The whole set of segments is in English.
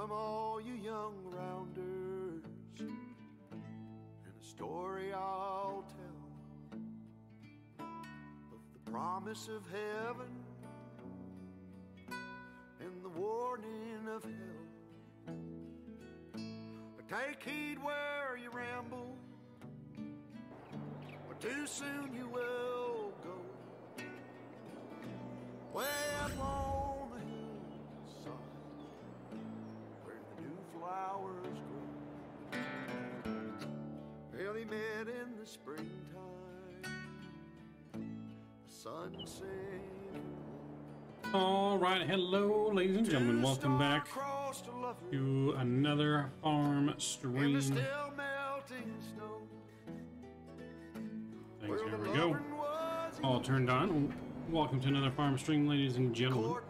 Come, all you young rounders, and a story I'll tell of the promise of heaven and the warning of hell. But Take heed where you ramble, or too soon you All right, hello, ladies and gentlemen. Welcome back Across the lovely to another farm stream. still melting snow. Thanks, there we go. loving was in All turned on. Welcome to another farm stream, ladies and gentlemen.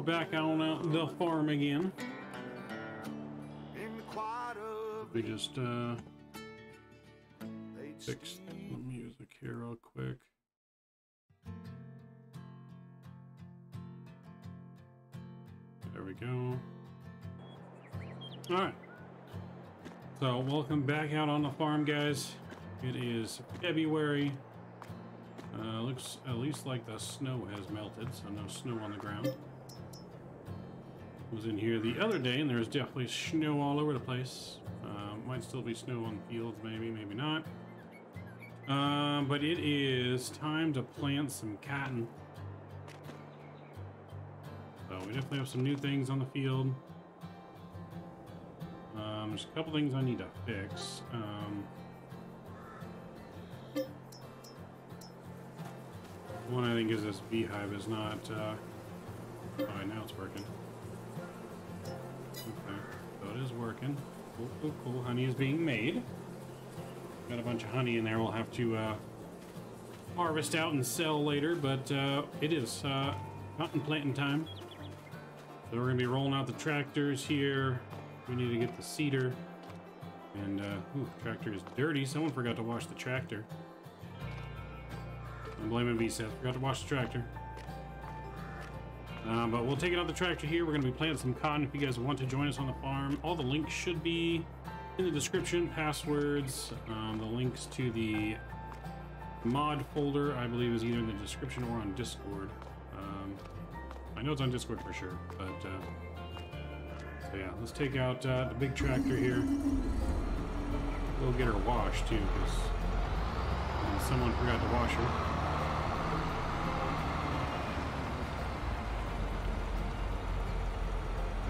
We're back on uh, the farm again. in the quiet of We just uh, ski. the music here real quick. There we go. All right. So, welcome back out on the farm, guys. It is February. Uh, looks at least like the snow has melted, so no snow on the ground. Was in here the other day, and there was definitely snow all over the place. Uh, might still be snow on the fields, maybe, maybe not. Um, but it is time to plant some cotton. So we definitely have some new things on the field. Um, there's a couple things I need to fix. Um, one I think is this beehive is not. Uh, now it's working. Working. Cool, cool, cool. Honey is being made. Got a bunch of honey in there. We'll have to uh, harvest out and sell later, but uh, it is uh, cotton planting time. So we're gonna be rolling out the tractors here. We need to get the seeder. And, uh, ooh, tractor is dirty. Someone forgot to wash the tractor. I'm blaming VSET. Forgot to wash the tractor. Uh, but we'll take the tractor here. We're going to be planting some cotton if you guys want to join us on the farm. All the links should be in the description. Passwords, um, the links to the mod folder, I believe, is either in the description or on Discord. Um, I know it's on Discord for sure, but uh, so yeah, let's take out uh, the big tractor here. We'll get her washed too, because someone forgot to wash her.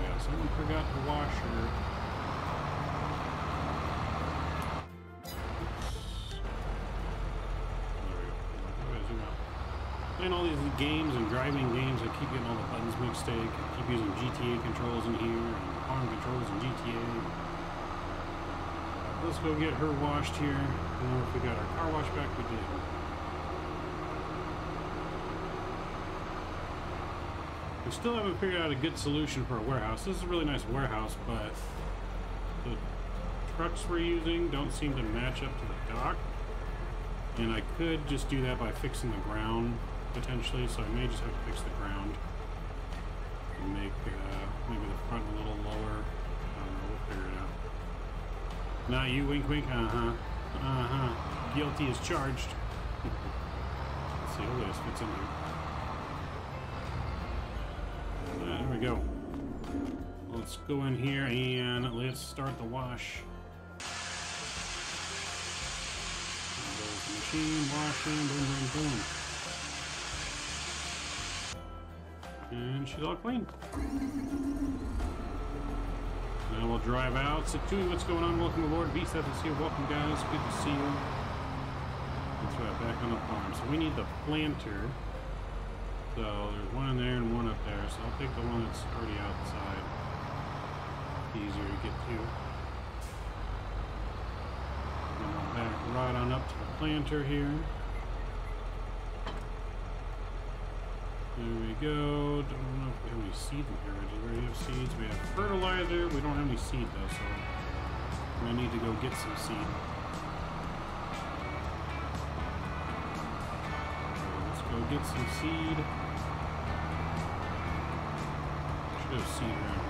Yeah, someone forgot to wash her. Playing all these games and driving games, I keep getting all the buttons mixed. I keep using GTA controls in here and arm controls in GTA. Let's go get her washed here. And if we got our car wash back, we did. We still haven't figured out a good solution for a warehouse. This is a really nice warehouse, but the trucks we're using don't seem to match up to the dock. And I could just do that by fixing the ground, potentially, so I may just have to fix the ground. And make uh, maybe the front a little lower. I don't know, we'll figure it out. Now you wink wink, uh-huh. Uh-huh. Guilty is charged. Let's see, hopefully this fits in here. There we go. Let's go in here and let's start the wash. The machine washing, boom, boom, boom. And she's all clean. Now we'll drive out. Satui, what's going on? Welcome aboard. V7 is here. Welcome, guys. Good to see you. That's right, back on the farm. So we need the planter. So there's one in there and one up there. So I'll take the one that's already outside. Easier to get to. And we'll back right on up to the planter here. There we go. Don't know if we have any seed in here. Do we have seeds? We have fertilizer. We don't have any seed though, so we're need to go get some seed. Let's go get some seed. Should have seed around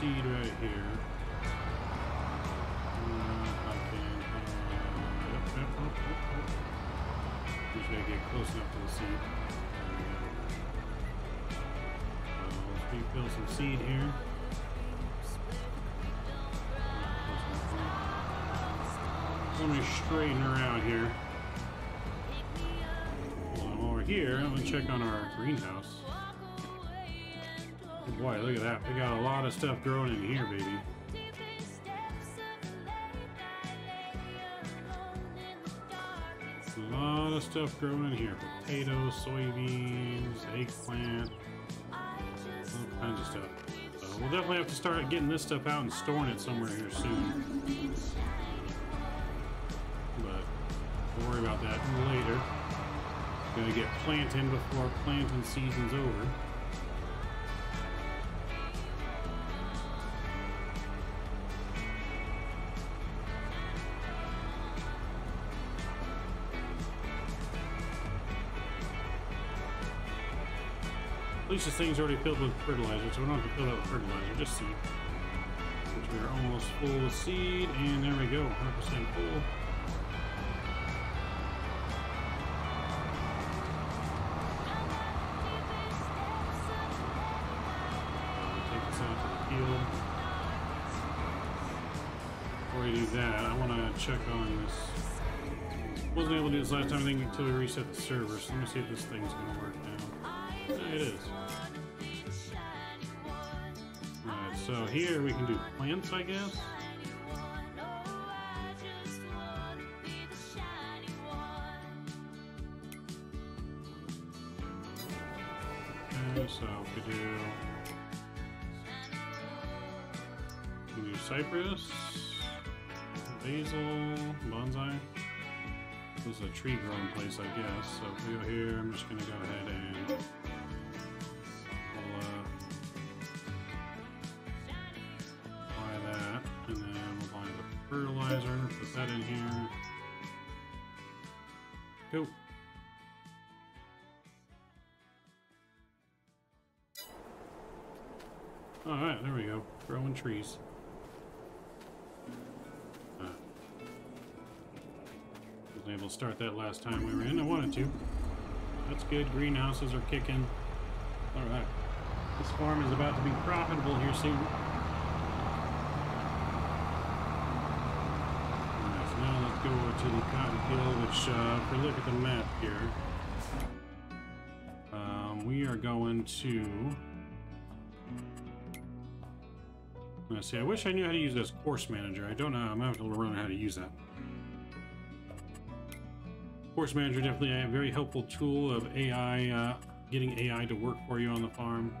seed right here. Can, uh. Just gotta get close enough to the seed. Let's refill some seed here. Let me straighten around here. While I'm over here, I'm gonna check on our greenhouse. Boy, look at that. We got a lot of stuff growing in here, baby. A lot of stuff growing in here. Potatoes, soybeans, eggplant, all kinds of stuff. So we'll definitely have to start getting this stuff out and storing it somewhere here soon. But we'll worry about that later. Gonna get planting before planting season's over. Least this thing's already filled with fertilizer, so we don't have to fill it with fertilizer, just seed. Which we are almost full with seed, and there we go, 100% full. That, I want to check on this. Wasn't able to do this last time, I think, until we reset the server. So let me see if this thing's going to work now. It is. Alright, so here we can do plants, I guess. So we do. We do cypress, basil, bonsai. This is a tree growing place, I guess. So if we go here, I'm just gonna go ahead and Go. All right, there we go. Growing trees. Uh, wasn't able to start that last time we were in. I wanted to. That's good. Greenhouses are kicking. All right. This farm is about to be profitable here soon. Alright, so now let's go over to the cotton field, which, uh, if we look at the map here, um, we are going to. Let's see. I wish I knew how to use this course manager. I don't know. I'm going to have to learn how to use that. Course Manager definitely a very helpful tool of AI, uh, getting AI to work for you on the farm.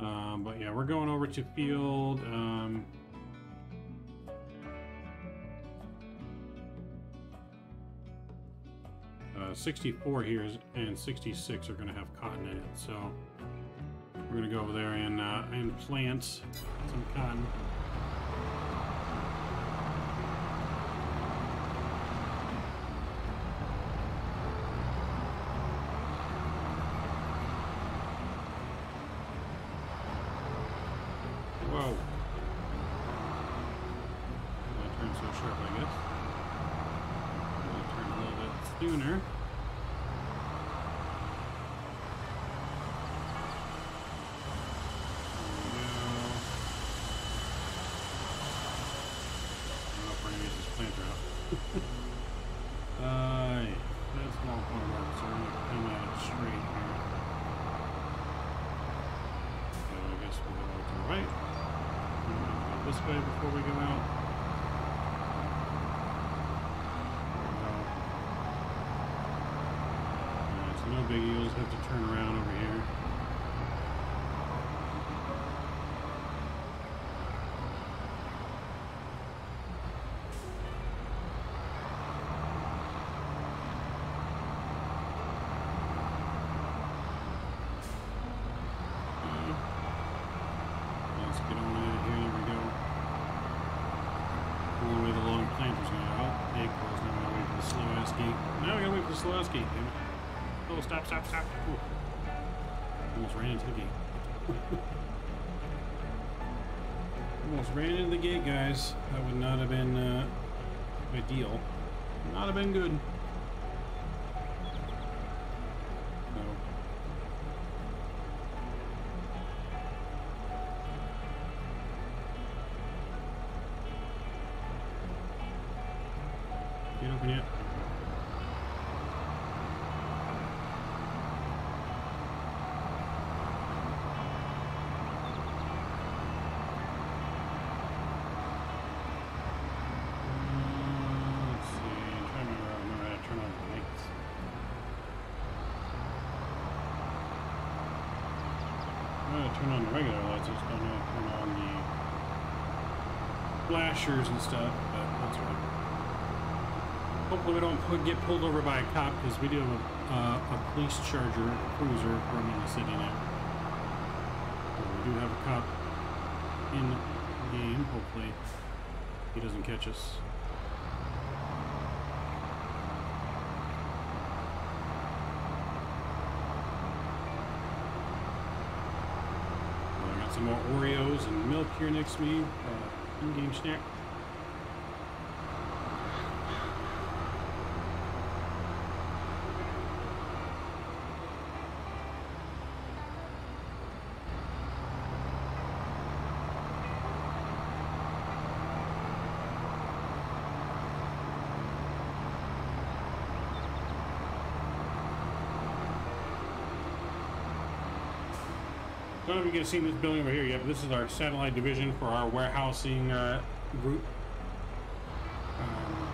Um, but yeah, we're going over to field. Um, uh, 64 here is, and 66 are going to have cotton in it, so we're going to go over there and uh, and plant some cotton. Whoa. That turned so sharp, I guess. I'll turn a little bit sooner. There we go. I don't know if we're gonna use this planter out. uh, yeah. That small corner works, so we're gonna come at it straight here. So I guess we'll go to the right. And we'll go this way before we go out? No. Alright, so no biggie. We'll just have to turn around over here. Let's get on out of here. Here we go. Pull away the long planters now. Oh, hey, close. Now we gotta wait for the slow ass gate. Now we gotta wait for the slow ass gate, damn it. Oh, stop, stop, stop. Ooh. Almost ran into the gate. Almost ran into the gate, guys. That would not have been uh, ideal. Not have been good. No. Can't open yet. Uh, let's see. I'm trying to remember, remember how to turn on the lights. I know how to turn on the regular lights, I just don't know how to turn on the and stuff, but that's all right. Hopefully we don't pu- get pulled over by a cop because we do have a, uh, a police charger cruiser running the city now. So we do have a cop in the game. Hopefully he doesn't catch us. Got some more Oreos and milk here next to me. In-game snack. Don't know if you guys seen this building over here yet, but this is our satellite division for our warehousing uh, group. Um,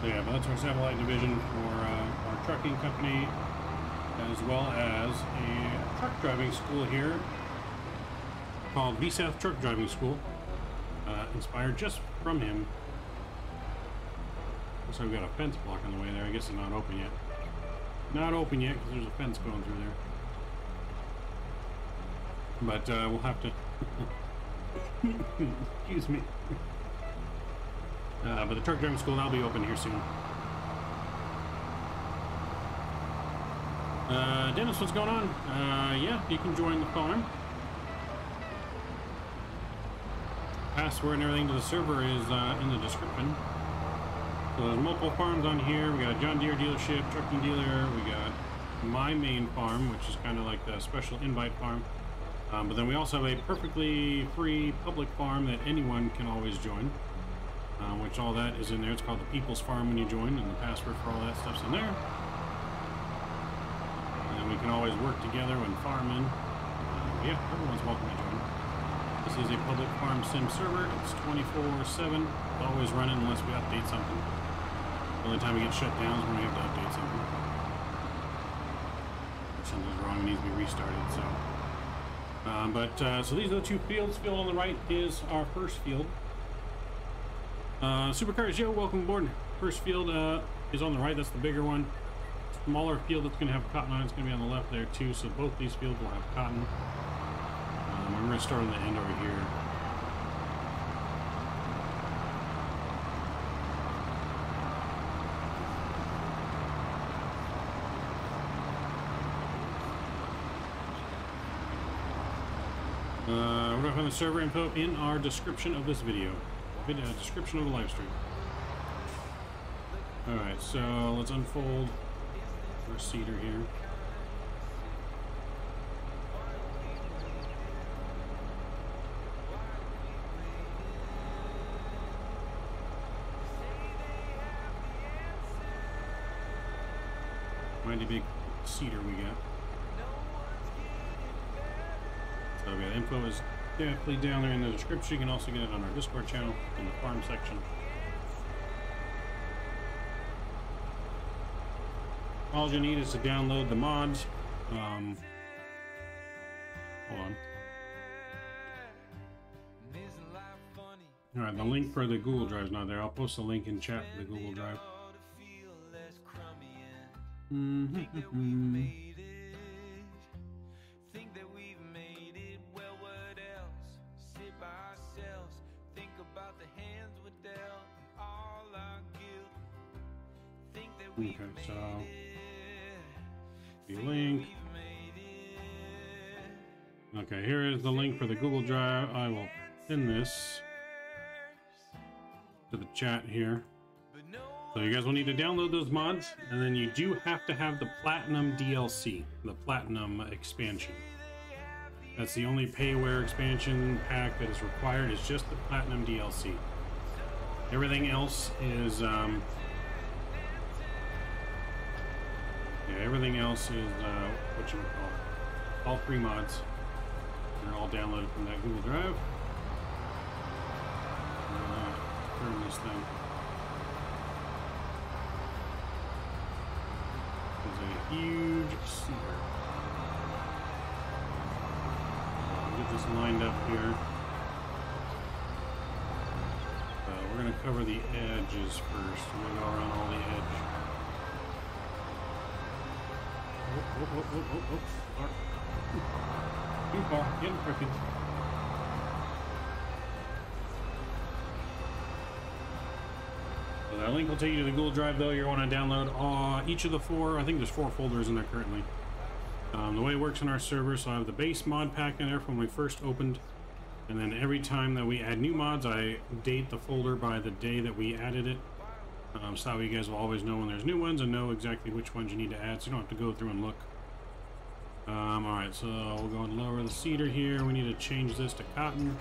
so yeah, but that's our satellite division for uh, our trucking company, as well as a truck driving school here called VSouth Truck Driving School, uh, inspired just from him. Looks like we got a fence blocking the way there. I guess it's not open yet. Not open yet because there's a fence going through there. But uh, we'll have to. Excuse me. Uh, but the truck driving school that'll be open here soon. Uh, Dennis, what's going on? Uh, yeah, you can join the farm. Password and everything to the server is uh, in the description. So there's multiple farms on here. We got a John Deere dealership, trucking dealer. We got my main farm, which is kind of like the special invite farm. Um, but then we also have a perfectly free public farm that anyone can always join. Um, which all that is in there. It's called the People's Farm when you join, and the password for all that stuff's in there. And then we can always work together when farming. Uh, yeah, everyone's welcome to join. This is a public farm sim server. It's 24/7, always running unless we update something. The only time we get shut down is when we have to update something. Or something's wrong and needs to be restarted. So, um, but uh, so these are the two fields. Field on the right is our first field. Uh, Supercars Joe, welcome aboard. First field uh, is on the right. That's the bigger one. Smaller field that's going to have cotton on. It's going to be on the left there too. So both these fields will have cotton. Um, we're going to start on the end over here. Uh, the server info in our description of this video. Video description of the live stream. Alright, so let's unfold our seeder here. Mighty big seeder we got. So yeah, the info is definitely down there in the description. You can also get it on our Discord channel in the farm section. All you need is to download the mods. Um, hold on. All right, the link for the Google Drive is not there. I'll post the link in chat for the Google Drive. Mm-hmm. Okay, I will pin this to the chat here. So you guys will need to download those mods, and then you do have to have the Platinum DLC, the Platinum expansion. That's the only payware expansion pack that is required, is just the Platinum DLC. Everything else is, um, yeah, everything else is, uh, what you would call it. All three mods. They're all downloaded from that Google Drive. Uh, turn this thing. huge seeder. Get this lined up here. Uh, we're going to cover the edges first. We're going to go around all the edge. Oh, oh, oh, oh, oh, oh. Too far. Getting crooked. So that link will take you to the Google Drive, though. You want to download uh, each of the four. I think there's four folders in there currently. Um, the way it works on our server, so I have the base mod pack in there from when we first opened. And then every time that we add new mods, I date the folder by the day that we added it. Um, so that way you guys will always know when there's new ones and know exactly which ones you need to add, so you don't have to go through and look. Um, Alright, so we'll go and lower the seeder here. We need to change this to cotton.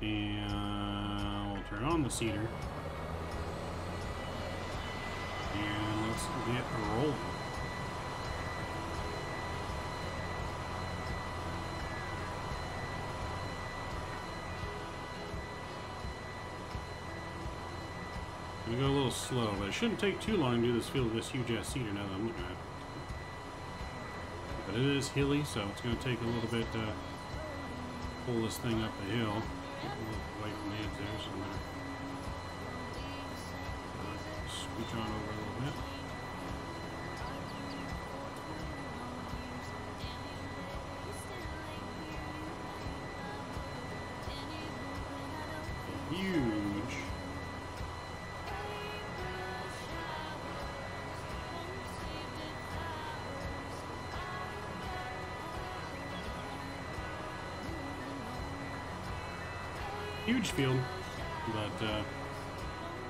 And we'll turn on the seeder. And let's get rolling. We go a little slow, but it shouldn't take too long to do this field with this huge ass seeder now that I'm looking at it. But it is hilly, so it's going to take a little bit to pull this thing up the hill. From the edge there, so I'm going to on over a little bit. Huge field, but uh,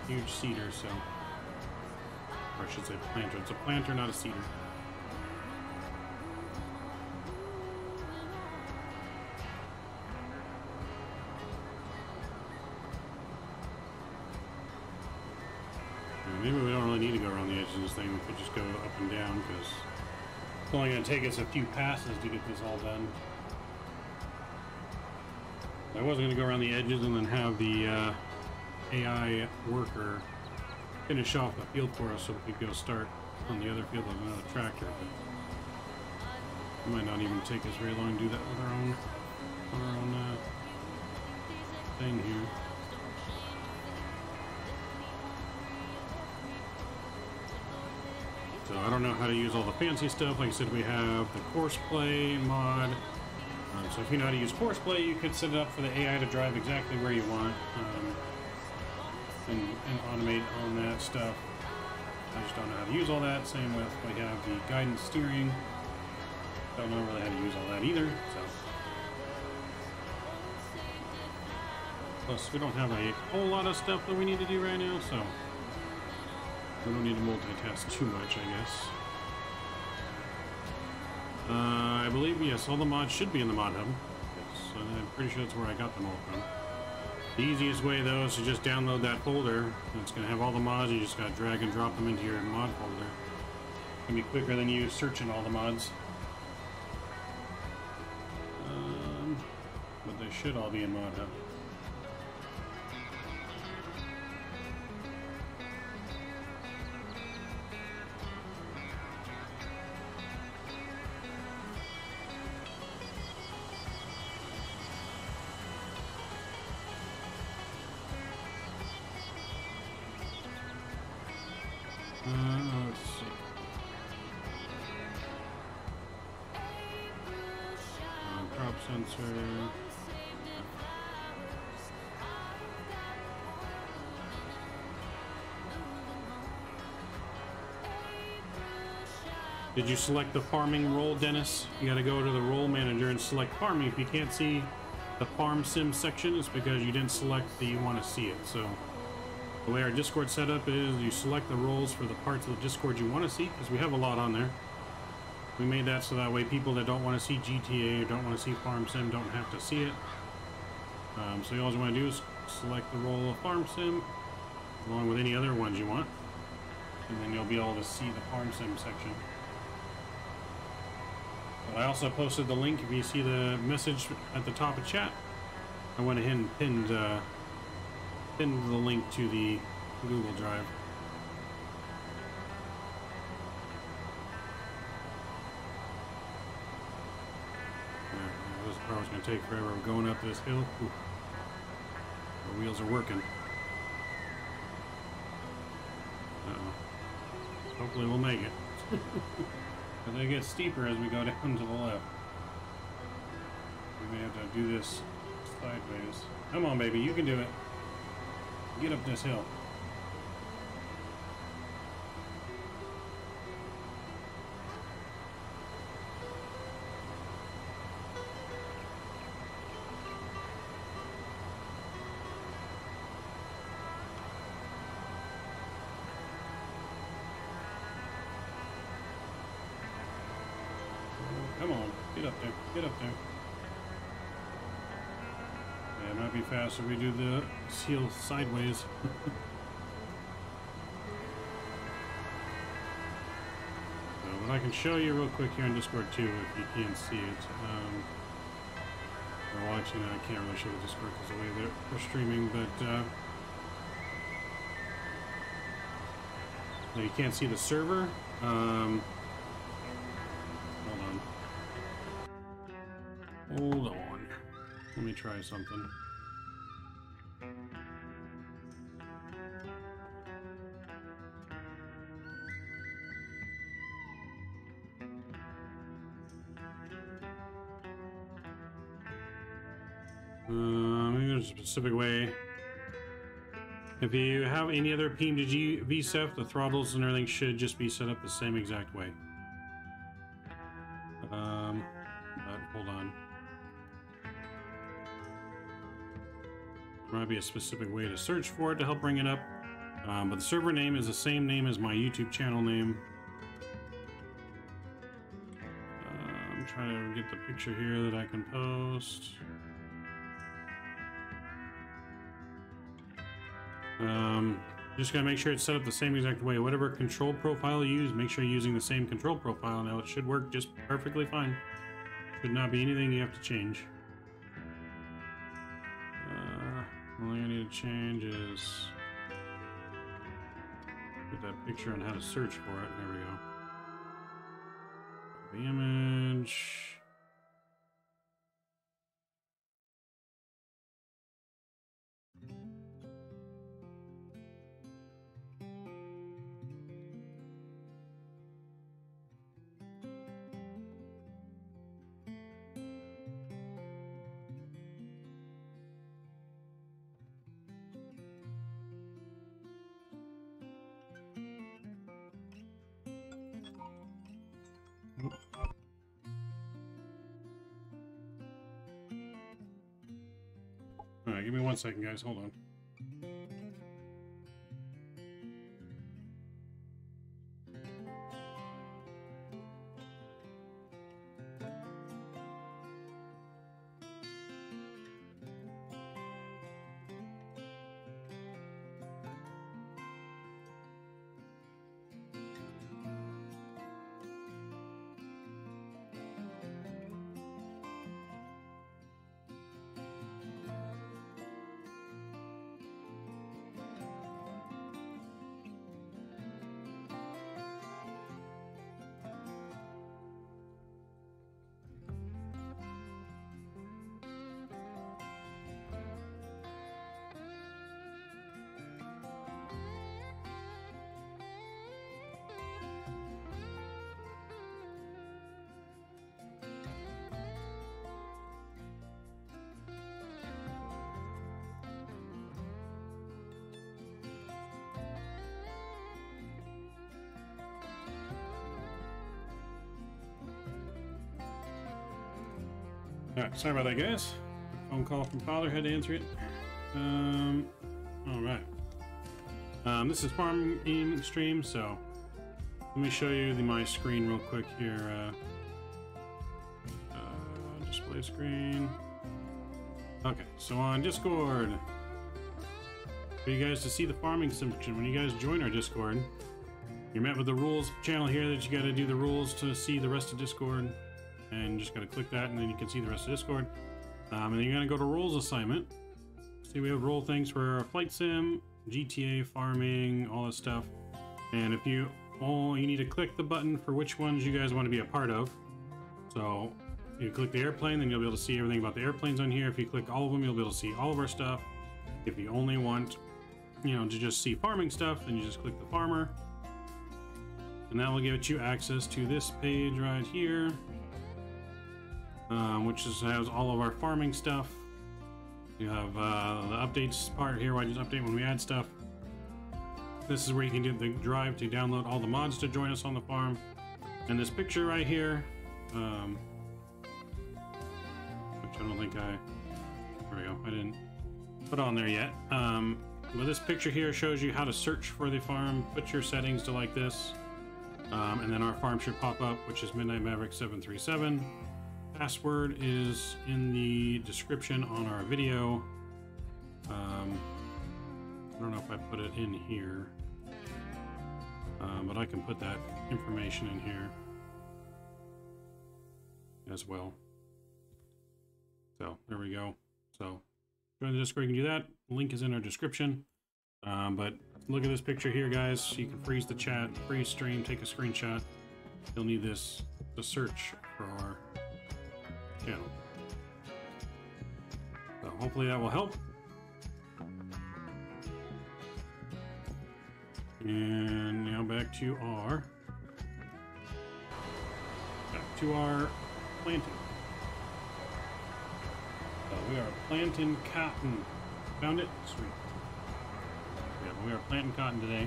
huge seeder, so. Or I should say planter. It's a planter, not a seeder. Maybe we don't really need to go around the edges of this thing. We could just go up and down because it's only going to take us a few passes to get this all done. I was going to go around the edges and then have the uh, AI worker finish off the field for us so we could go start on the other field with another tractor. But it might not even take us very long to do that with our own, our own uh, thing here. So I don't know how to use all the fancy stuff. Like I said, we have the course play mod. So if you know how to use Courseplay, you could set it up for the AI to drive exactly where you want um, and, and, automate on that stuff. I just don't know how to use all that. Same with we have the guidance steering. Don't know really how to use all that either. So plus we don't have a whole lot of stuff that we need to do right now, so. We don't need to multitask too much, I guess. Uh, I believe, yes, all the mods should be in the mod hub. Yes, I'm pretty sure that's where I got them all from. The easiest way, though, is to just download that folder. It's going to have all the mods. You just got to drag and drop them into your mod folder. can be quicker than you searching all the mods. Um, but they should all be in Mod Hub. Did you select the farming role, Dennis? You got to go to the role manager and select farming. If you can't see the farm sim section, it's because you didn't select the you want to see it. So the way our Discord setup is, you select the roles for the parts of the Discord you want to see, because we have a lot on there. We made that so that way people that don't want to see GTA or don't want to see Farm Sim don't have to see it. Um, so all you want to do is select the role of Farm Sim, along with any other ones you want, and then you'll be able to see the Farm Sim section. But I also posted the link if you see the message at the top of chat. I went ahead and pinned uh, pinned the link to the Google Drive. Yeah, this was going to take forever. We're going up this hill. Ooh. The wheels are working. Uh-oh. Hopefully we'll make it. But they get steeper as we go down to the left. We may have to do this sideways. Come on, baby, you can do it. Get up this hill. It if we do the seal sideways. so, but I can show you real quick here on Discord too if you can't see it. Um, we're watching, I can't really show the Discord because the way they're, they're streaming, but uh, you can't see the server. Um, hold on. Hold on. Let me try something. Specific way. If you have any other PMDG VSEF, the throttles and everything should just be set up the same exact way. Um, hold on. There might be a specific way to search for it to help bring it up. Um, but the server name is the same name as my YouTube channel name. Uh, I'm trying to get the picture here that I can post. Um, just gotta make sure it's set up the same exact way. Whatever control profile you use, make sure you're using the same control profile. Now it should work just perfectly fine. Should not be anything you have to change. Uh, only I need to change is put that picture on how to search for it. There we go. The image. Give me one second, guys. Hold on. Sorry about that, guys. Phone call from father, had to answer it. Um, alright. Um, this is farming stream, so let me show you the my screen real quick here. Uh, uh, display screen. Okay, so on Discord, for you guys to see the farming section, when you guys join our Discord, you're met with the rules channel here that you got to do the rules to see the rest of Discord, and just got to click that, and then you can see the rest of Discord. Um, and then you're gonna go to rules assignment. See, we have role things for flight sim, GTA, farming, all this stuff. And if you all, you need to click the button for which ones you guys want to be a part of. So you click the airplane, then you'll be able to see everything about the airplanes on here. If you click all of them, you'll be able to see all of our stuff. If you only want, you know, to just see farming stuff, then you just click the farmer. And that will give you access to this page right here, um, which is, has all of our farming stuff. You have uh, the updates part here, where I just update when we add stuff. This is where you can do the drive to download all the mods to join us on the farm. And this picture right here, um, which I don't think I, there we go, I didn't put on there yet. Um, but this picture here shows you how to search for the farm, put your settings to like this, um, and then our farm should pop up, which is Midnight Maverick 737. Password is in the description on our video. Um, I don't know if I put it in here, um, but I can put that information in here as well. So there we go. So join the Discord, you can do that. Link is in our description. Um, but look at this picture here, guys. You can freeze the chat, freeze stream, take a screenshot. You'll need this to search for our channel. So hopefully that will help. And now back to our back to our planting. So we are planting cotton. Found it? Sweet. Yeah, we are planting cotton today.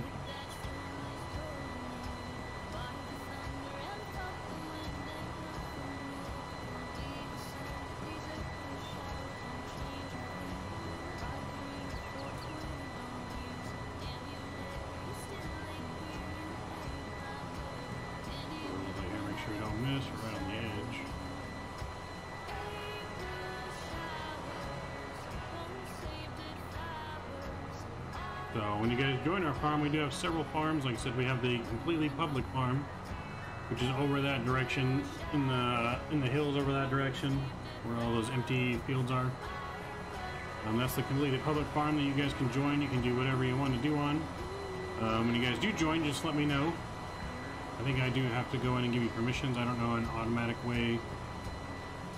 When you guys join our farm, we do have several farms. Like I said, we have the completely public farm, which is over that direction in the in the hills over that direction, where all those empty fields are. Um, that's the completely public farm that you guys can join. You can do whatever you want to do on. Um, when you guys do join, just let me know. I think I do have to go in and give you permissions. I don't know an automatic way.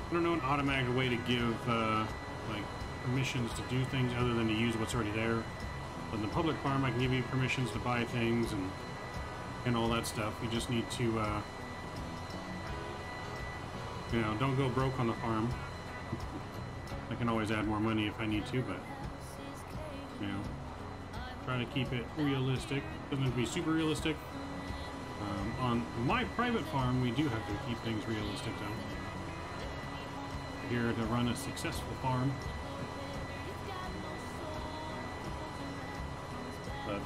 I don't know an automatic way to give uh, like permissions to do things other than to use what's already there. But in the public farm, I can give you permissions to buy things and and all that stuff. You just need to, uh, you know, don't go broke on the farm. I can always add more money if I need to, but you know, try to keep it realistic. Doesn't have to be super realistic. Um, on my private farm, we do have to keep things realistic, though. Here to run a successful farm.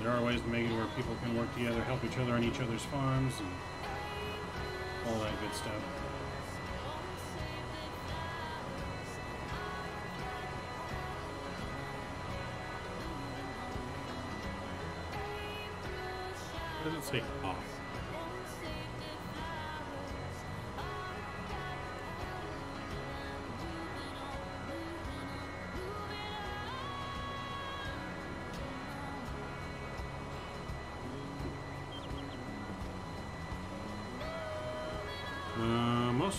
There are ways to make it where people can work together, help each other on each other's farms, and all that good stuff. Does it say off?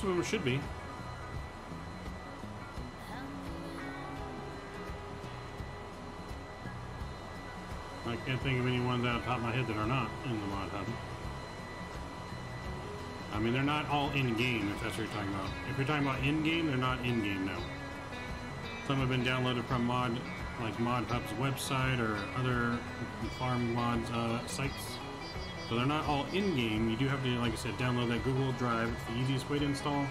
Of them should be. I can't think of any ones out of top of my head that are not in the mod hub. I mean, they're not all in-game, if that's what you're talking about. If you're talking about in-game, they're not in-game now. Some have been downloaded from mod, like Mod Hub's website or other farm mods uh, sites. So they're not all in-game. You do have to, like I said, download that Google Drive. It's the easiest way to install.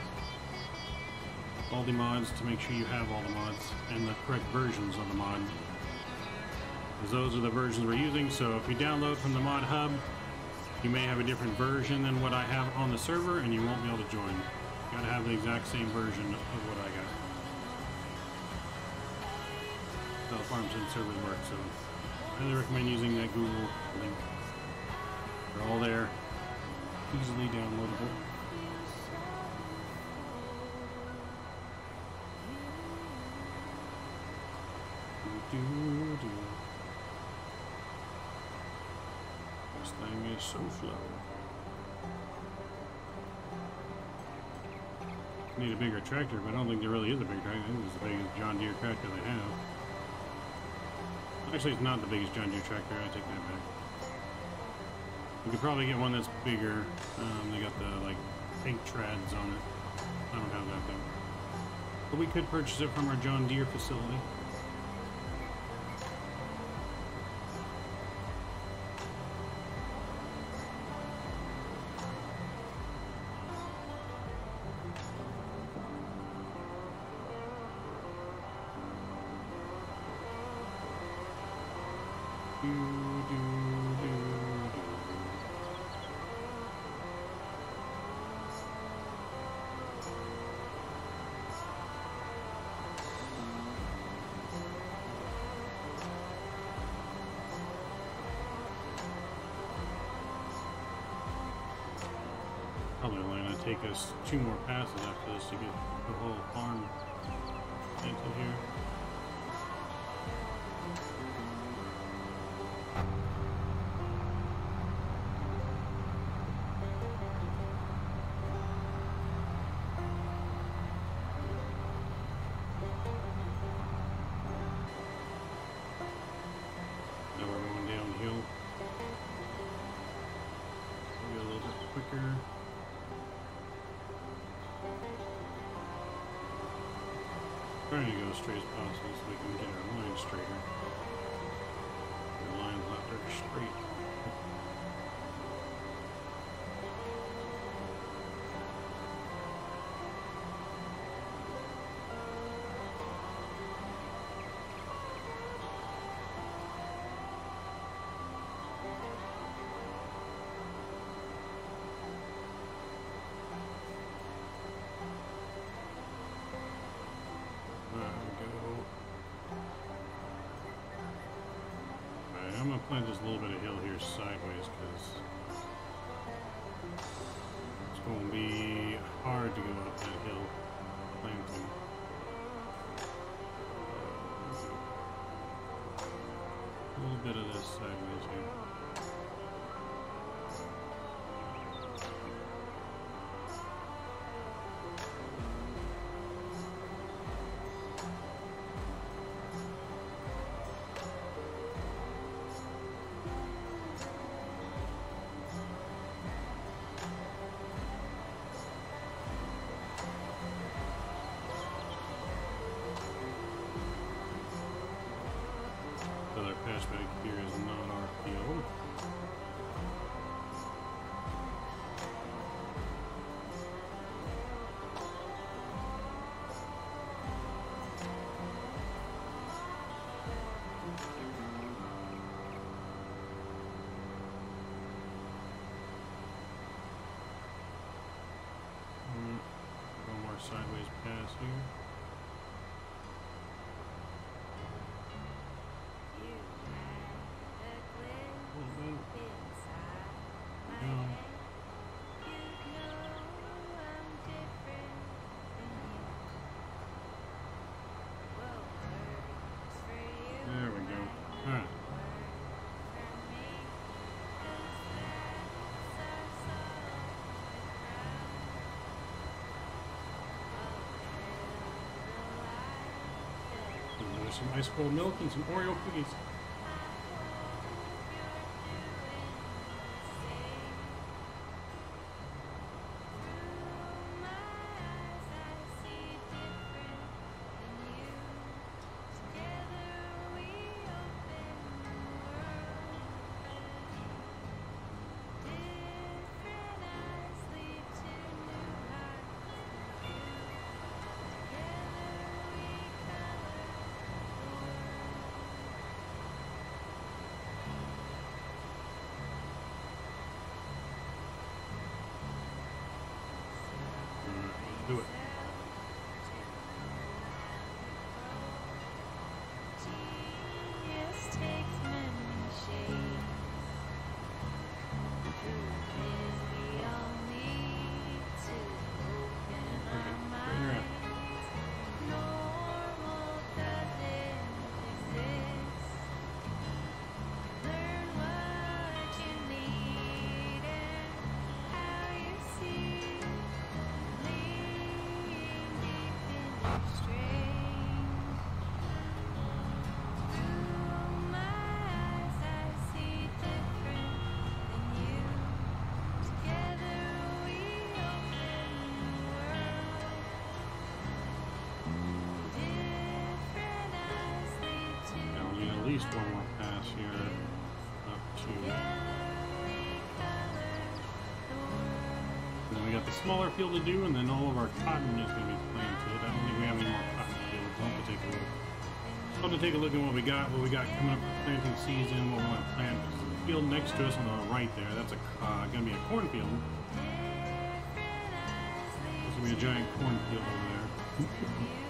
all the mods to make sure you have all the mods and the correct versions of the mod. Because those are the versions we're using, so if you download from the mod hub, you may have a different version than what I have on the server and you won't be able to join. You gotta have the exact same version of what I got. The farms and servers work, so I highly recommend using that Google link. They're all there, easily downloadable. This thing is so slow. Need a bigger tractor, but I don't think there really is a big tractor. I think it's the biggest John Deere tractor they have. Actually, it's not the biggest John Deere tractor. I take that back. We could probably get one that's bigger. Um, they got the like pink treads on it. I don't have that though. But we could purchase it from our John Deere facility. Us two more passes after this to get the whole farm straight as possible so we can get our line straighter. Line's not very straight. I'm gonna plant just a little bit of hill here sideways because it's gonna be hard to go up that hill planting. A little bit of this sideways here. Back here is not our field. Mm, more sideways pass here. Some ice cold milk and some Oreo cookies. Got smaller field to do, and then all of our cotton is going to be planted. I don't think we have any more cotton fields. I'll to take a look. I'll to take a look at what we got, what we got coming up for planting season, what we want to plant. The field next to us on the right there, that's uh, going to be a cornfield. There's going to be a giant cornfield over there.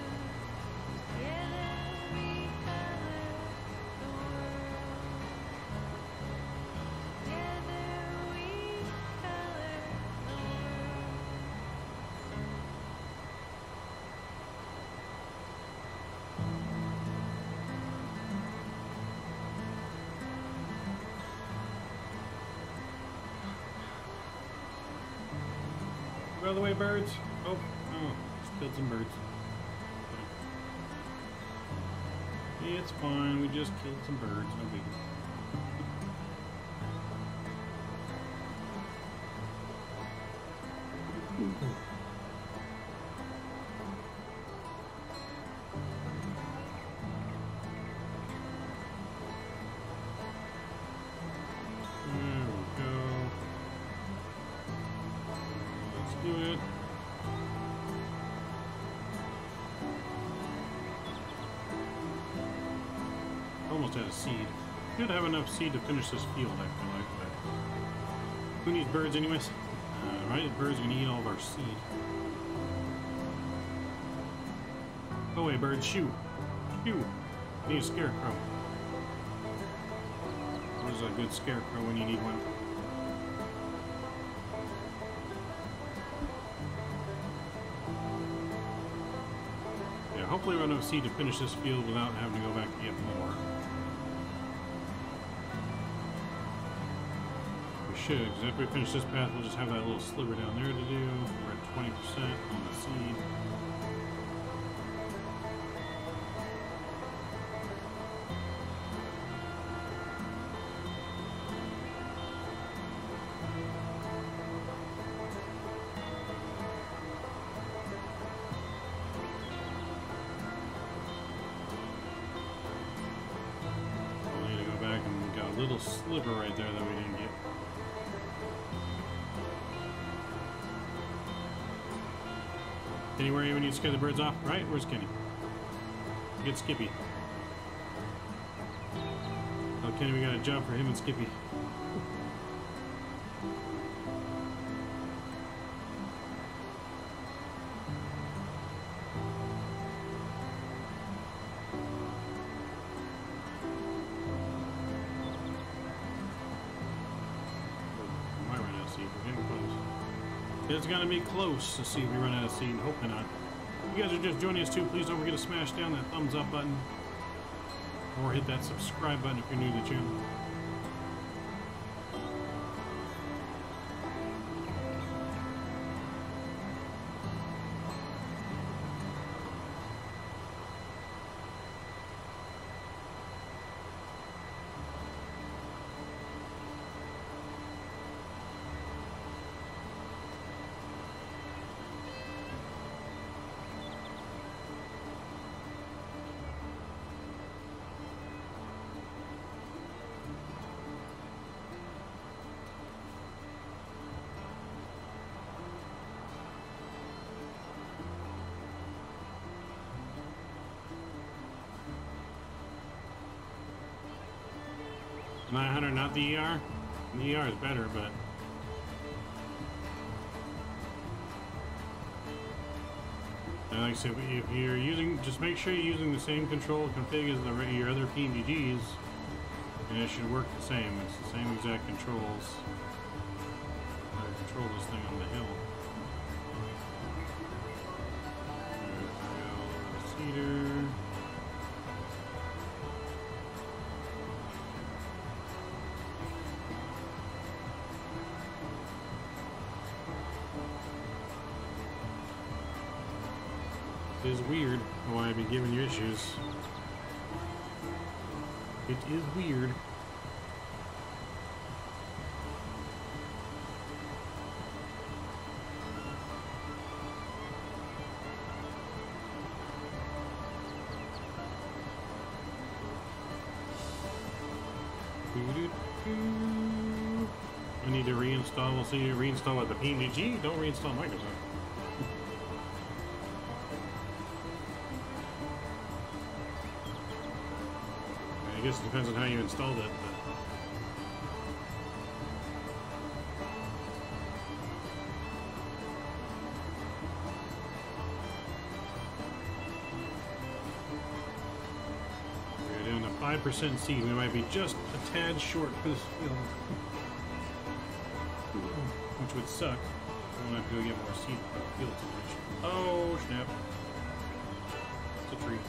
Of the way, birds. Oh, oh, just killed some birds. It's fine. We just killed some birds. No big. Should have enough seed to finish this field, I feel like. But who needs birds, anyways? Uh, right, birds are gonna eat all of our seed. Go away, birds! Shoo, shoo! Need a scarecrow. Where's a good scarecrow when you need one? Yeah, hopefully we'll have enough seed to finish this field without having to go back to get more. Should, because after we finish this path, we'll just have that little sliver down there to do. We're at 20% on the seed. You scare the birds off? Right? Where's Kenny? Get Skippy. Oh, Kenny, we got a job for him and Skippy. It's gonna be close to see if we run out of seed. Hopefully not. If you guys are just joining us too, please don't forget to smash down that thumbs up button. Or hit that subscribe button if you're new to the channel. Not the ER. The ER is better, but And like I said, if you're using, just make sure you're using the same control config as the your other PNGs, and it should work the same. It's the same exact controls. Is weird. I need to reinstall. We'll see you reinstall at the PNG. Don't reinstall Microsoft. It depends on how you installed it. But... We're down to five percent seed. We might be just a tad short for this field, which would suck. We won't have to go get more seed for the field too much. Oh snap! It's a tree.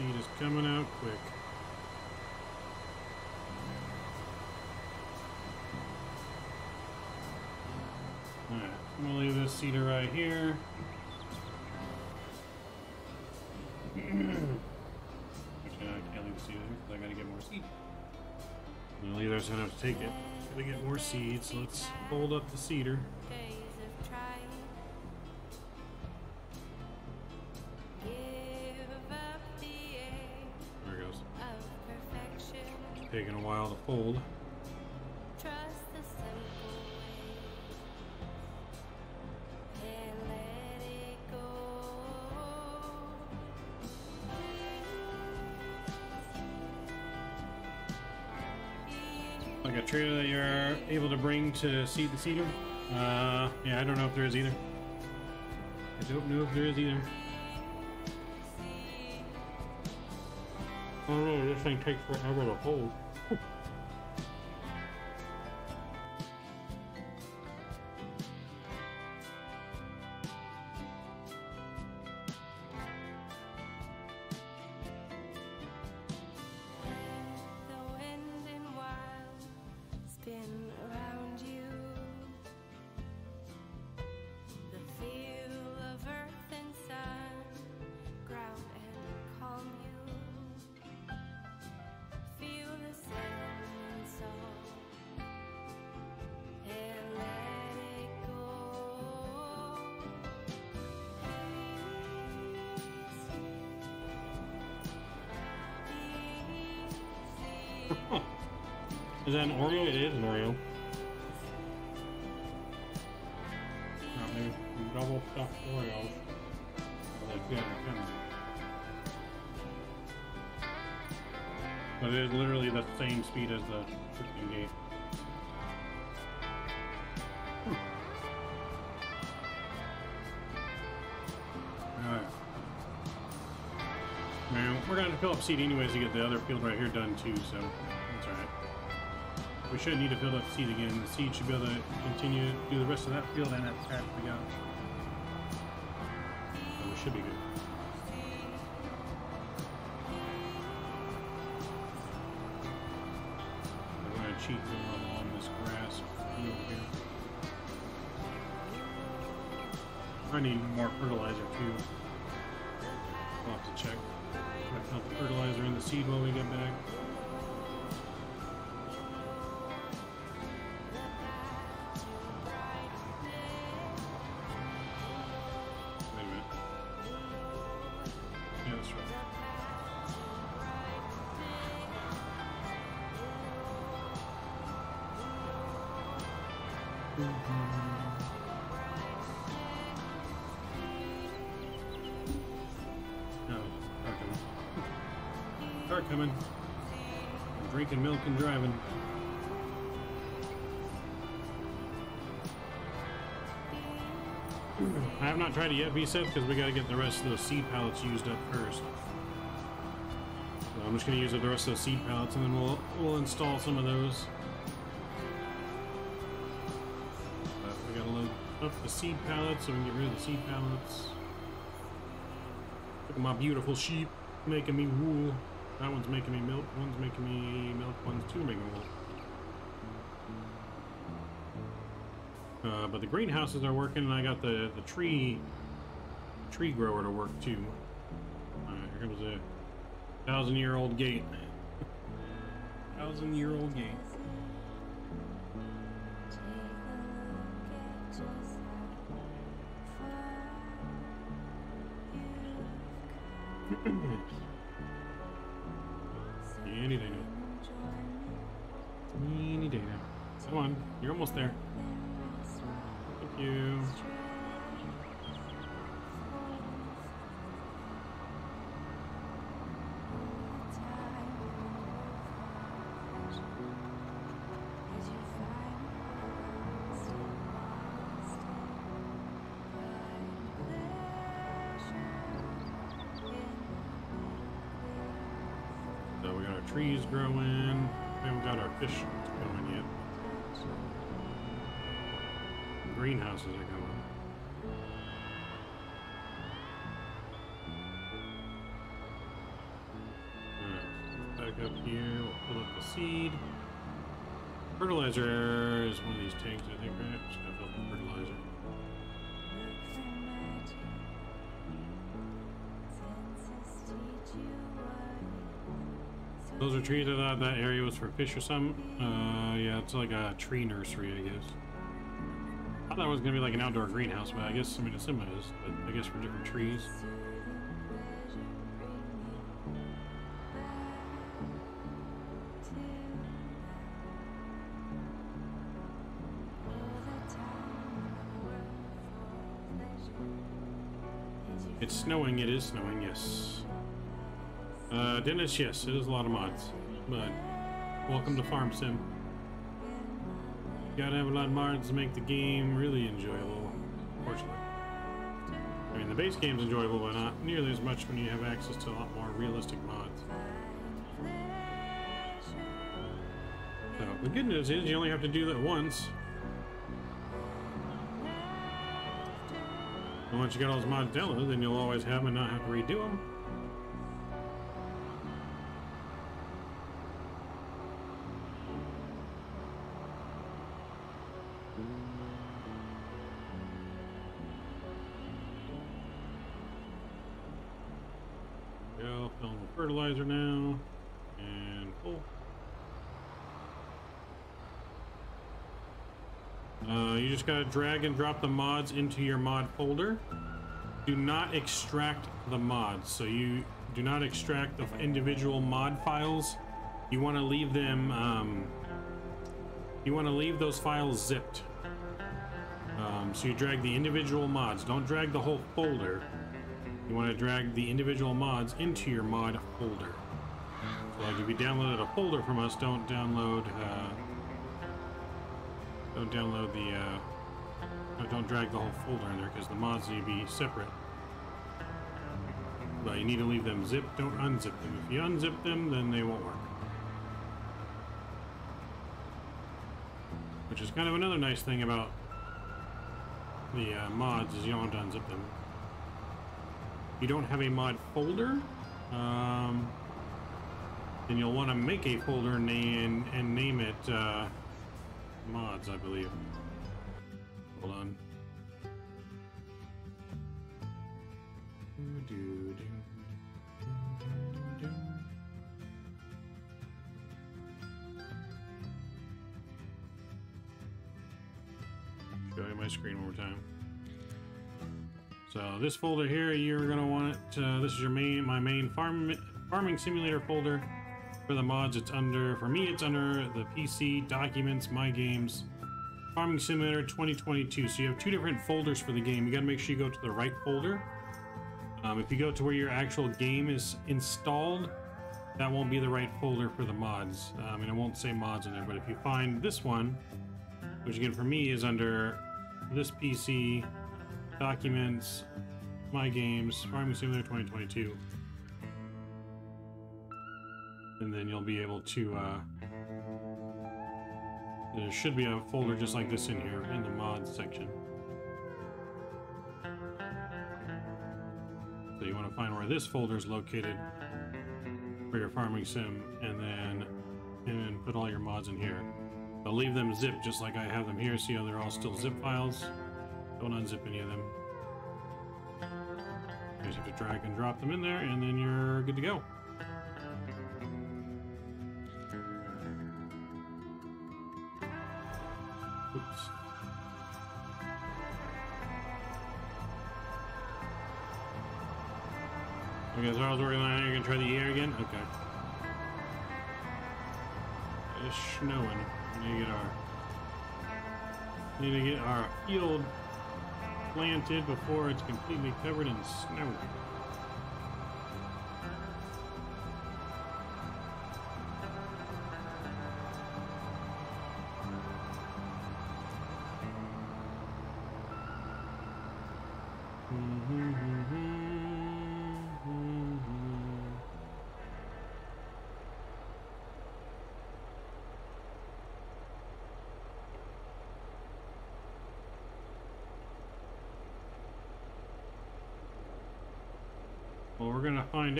Seed is coming out quick. Alright, I'm gonna leave this seeder right here. Actually, uh, no, I can't leave the seeder because I gotta get more seed. I'm gonna leave there so I don't have to take it. Gotta get more seeds, let's hold up the seeder. To seed the seeder? Uh, yeah, I don't know if there is either. I don't know if there is either. Oh no, this thing takes forever to hold. Is that an Oreo? It is an Oreo. Not maybe double stuffed Oreos. But it is literally the same speed as the 15 gate. Hmm. Alright. Now, we're going to fill up seed anyways to get the other field right here done too, so. We shouldn't need to fill up seed again. The seed should be able to continue to do the rest of that field and that patch we got. So we should be good. Cheat going on this grass over here. I need more fertilizer too. I'll have to check. I the fertilizer in the seed while we get back. No, car coming. Car coming. I'm drinking milk and driving. I have not tried it yet, V-Seth, because we got to get the rest of those seed pallets used up first. So I'm just going to use up the rest of those seed pallets, and then we'll we'll install some of those. Seed pallets so we can get rid of the seed pallets. Look at my beautiful sheep making me wool. That one's making me milk. One's making me milk. One's two making wool. Uh, but the greenhouses are working, and I got the the tree tree grower to work too. Alright, here comes a thousand year old gate. thousand year old gate. Fertilizer is one of these tanks, I think, right? Just gotta fill the fertilizer. Those are trees. I thought that area was for fish or something. Uh, yeah, it's like a tree nursery, I guess. I thought it was gonna be like an outdoor greenhouse, but I guess I mean it's similar I guess for different trees. Is snowing. Yes. Uh, Dennis, yes, it is a lot of mods, but welcome to Farm Sim. You gotta have a lot of mods to make the game really enjoyable, fortunately. I mean, the base game's enjoyable, but not nearly as much when you have access to a lot more realistic mods. So, the good news is you only have to do that once. And once you got all those mods downloaded, then you'll always have them and not have to redo them. Drag and drop the mods into your mod folder. Do not extract the mods. So you do not extract the individual mod files. You want to leave them. Um, you want to leave those files zipped. Um, so you drag the individual mods. Don't drag the whole folder. You want to drag the individual mods into your mod folder. So like if you downloaded a folder from us, don't download. Uh, don't download the. Uh, don't drag the whole folder in there because the mods need to be separate. But you need to leave them zipped. Don't unzip them. If you unzip them, then they won't work. Which is kind of another nice thing about the uh, mods is you don't have to unzip them. You don't have a mod folder, um, then you'll want to make a folder and, and name it. Uh, mods, I believe. Hold on. Show my screen one more time. So this folder here, you're gonna want it. Uh, this is your main, my main farm farming simulator folder. For the mods, it's under. For me, it's under the PC documents, my games, farming simulator 2022. So you have two different folders for the game. You got to make sure you go to the right folder. Um, if you go to where your actual game is installed, that won't be the right folder for the mods. Um, and it won't say mods in there. But if you find this one, which again for me is under this PC documents, my games, farming simulator 2022 and then you'll be able to uh, there should be a folder just like this in here in the mods section. So you want to find where this folder is located for your farming sim and then and put all your mods in here. I'll leave them zip just like I have them here. See how they're all still zip files? Don't unzip any of them. You just have to drag and drop them in there and then you're good to go Oops. Okay, so I was working on. You're gonna try the air again? Okay. It's snowing. We need to get our need to get our field planted before it's completely covered in snow.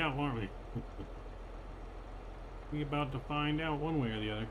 Out, aren't we? we about to find out one way or the other.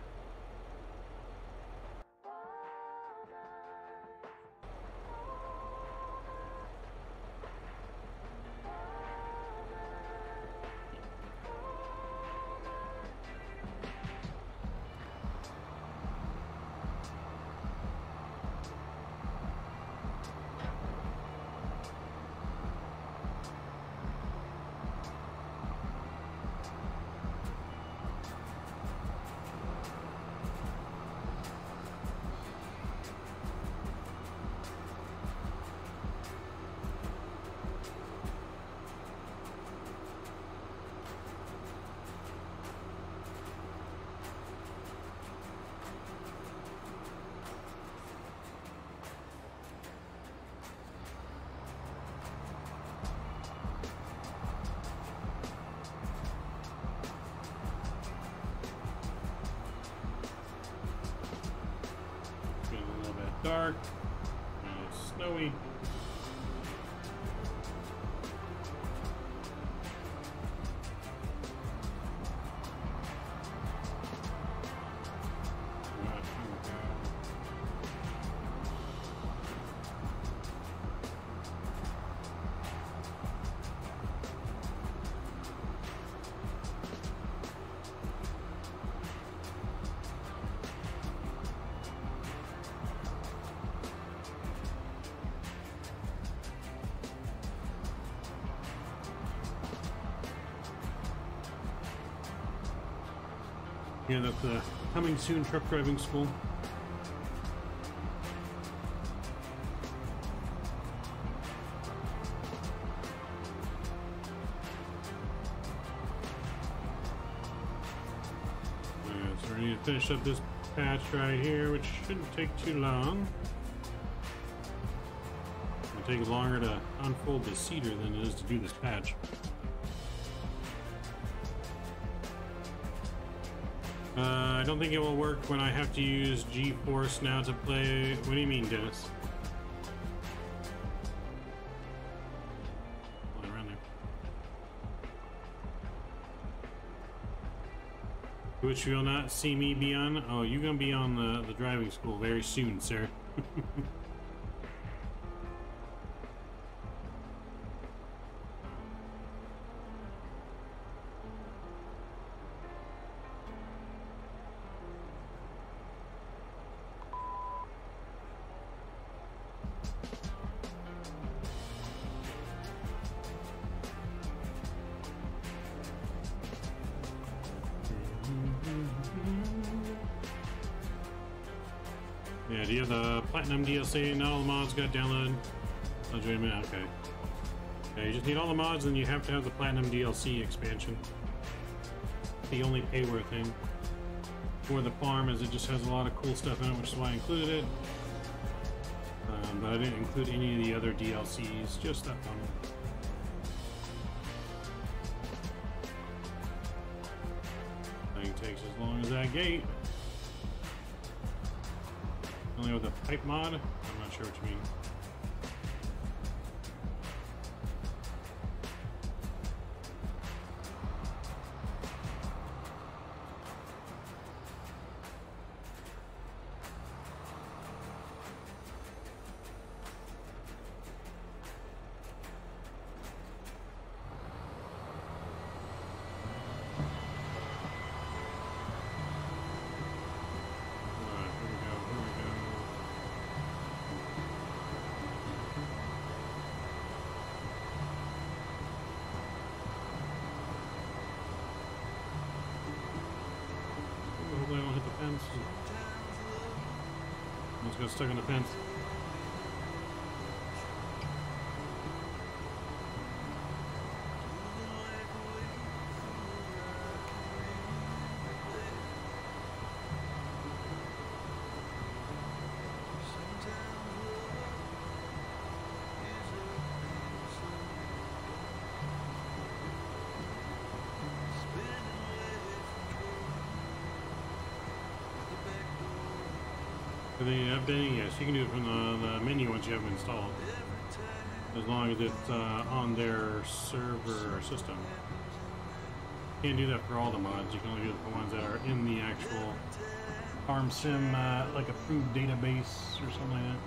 Coming soon truck driving school. Alright, so we need to finish up this patch right here, which shouldn't take too long. It'll take longer to unfold the seeder than it is to do this patch. Uh, I don't think it will work when I have to use GeForce now to play. What do you mean, Dennis? Around there. Which you'll not see me be on. Oh, you're gonna be on the, the driving school very soon, sir. DLC and all the mods got downloaded? Oh, wait a minute, okay. Okay, you just need all the mods and you have to have the Platinum DLC expansion. The only payware thing for the farm is it just has a lot of cool stuff in it, which is why I included it. Um, but I didn't include any of the other DLCs, just that one. Thing takes as long as that gate. Only with a pipe mod? I'm not sure what you mean. The yes, you can do it from the, the menu once you have it installed. As long as it's uh, on their server or system. Can't do that for all the mods. You can only do it for ones that are in the actual Farm Sim, uh, like approved database or something like that.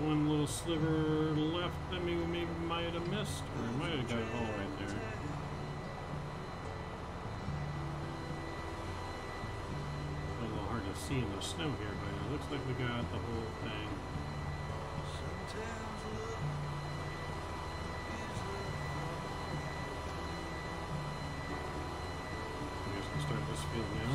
One little sliver left that maybe maybe might have missed, or might have got it all right there. A little hard to see in the snow here, but it looks like we got the whole thing. I guess we'll start this field now.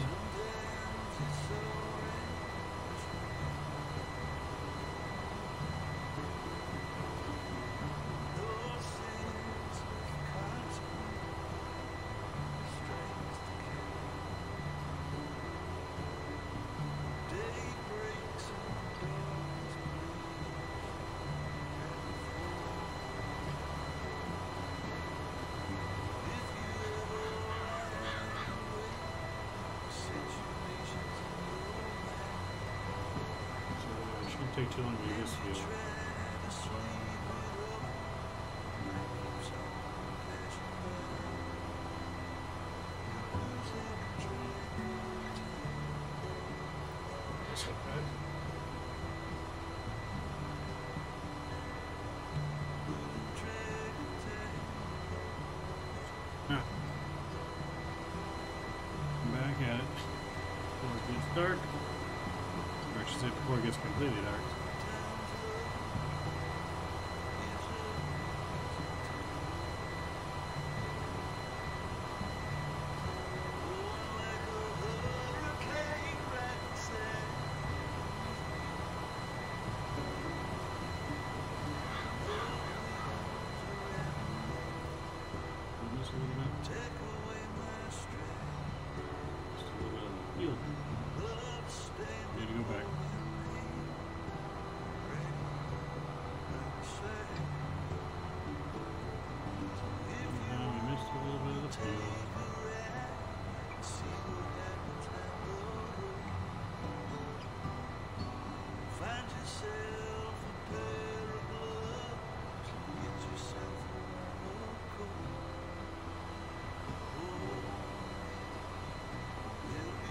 So it shouldn't take too long to do this.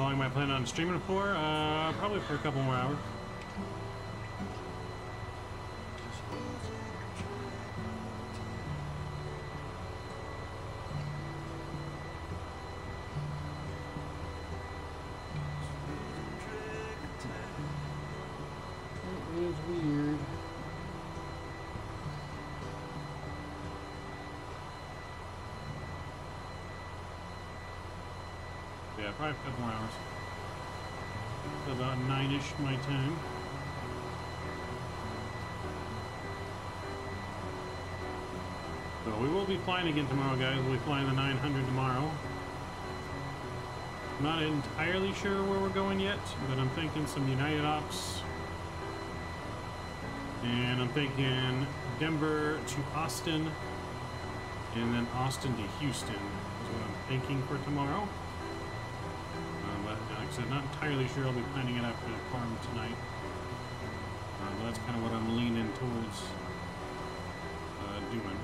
Long am I planning on streaming for? Uh, probably for a couple more hours. Nine-ish my time. So we will be flying again tomorrow, guys. We'll be flying the 900 tomorrow. Not entirely sure where we're going yet, but I'm thinking some United Ops. And I'm thinking Denver to Austin, and then Austin to Houston is what I'm thinking for tomorrow. Said, not entirely sure. I'll be planning it after the farm tonight. Uh, but that's kind of what I'm leaning towards uh, doing.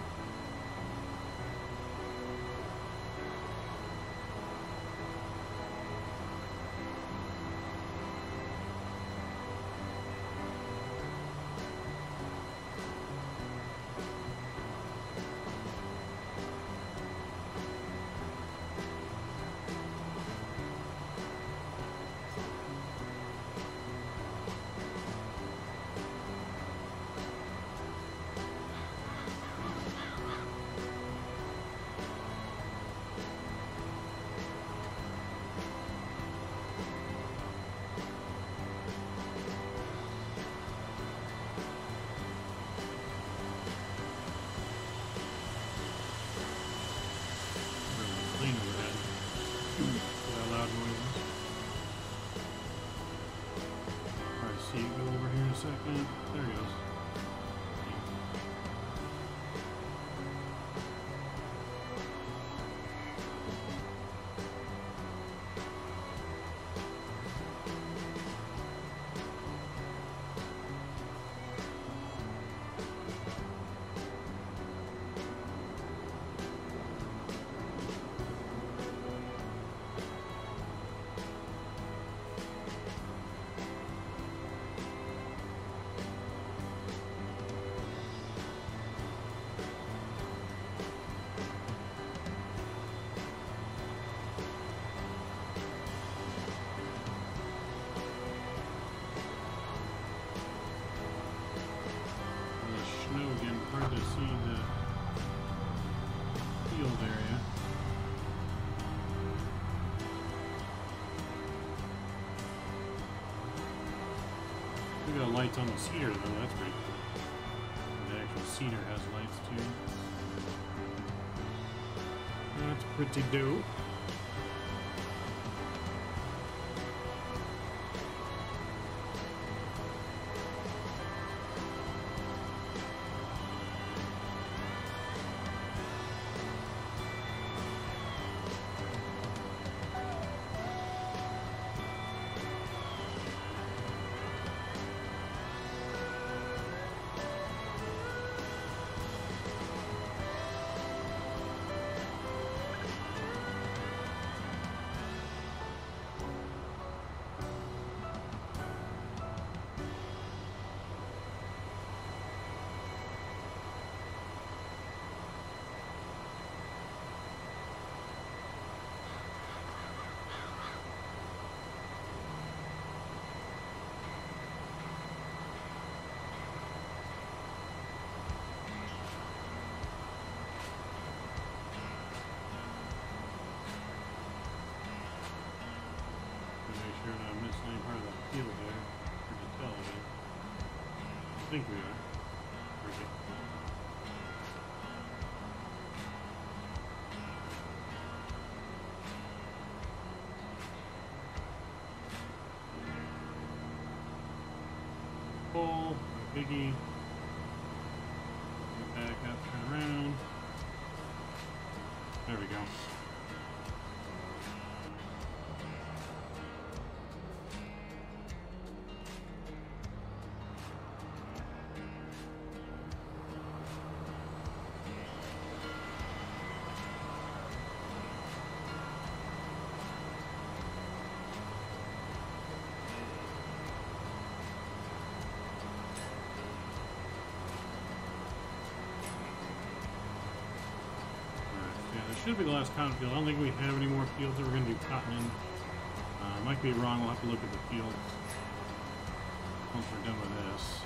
Lights on the seeder though, that's pretty cool. The actual seeder has lights too. That's pretty dope. Part of the field there. Tell. I think we are. Good. Pull, biggie. Back up, turn around. There we go. Should be the last cotton field. I don't think we have any more fields that we're going to do cotton in. Uh, might be wrong. We'll have to look at the fields once we're done with this.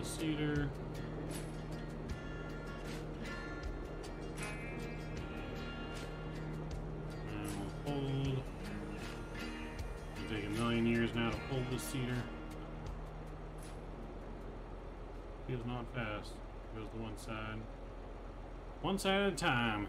The seeder. And we'll fold. It'll take a million years now to hold the seeder. Feels not fast. Goes to one side. One side at a time.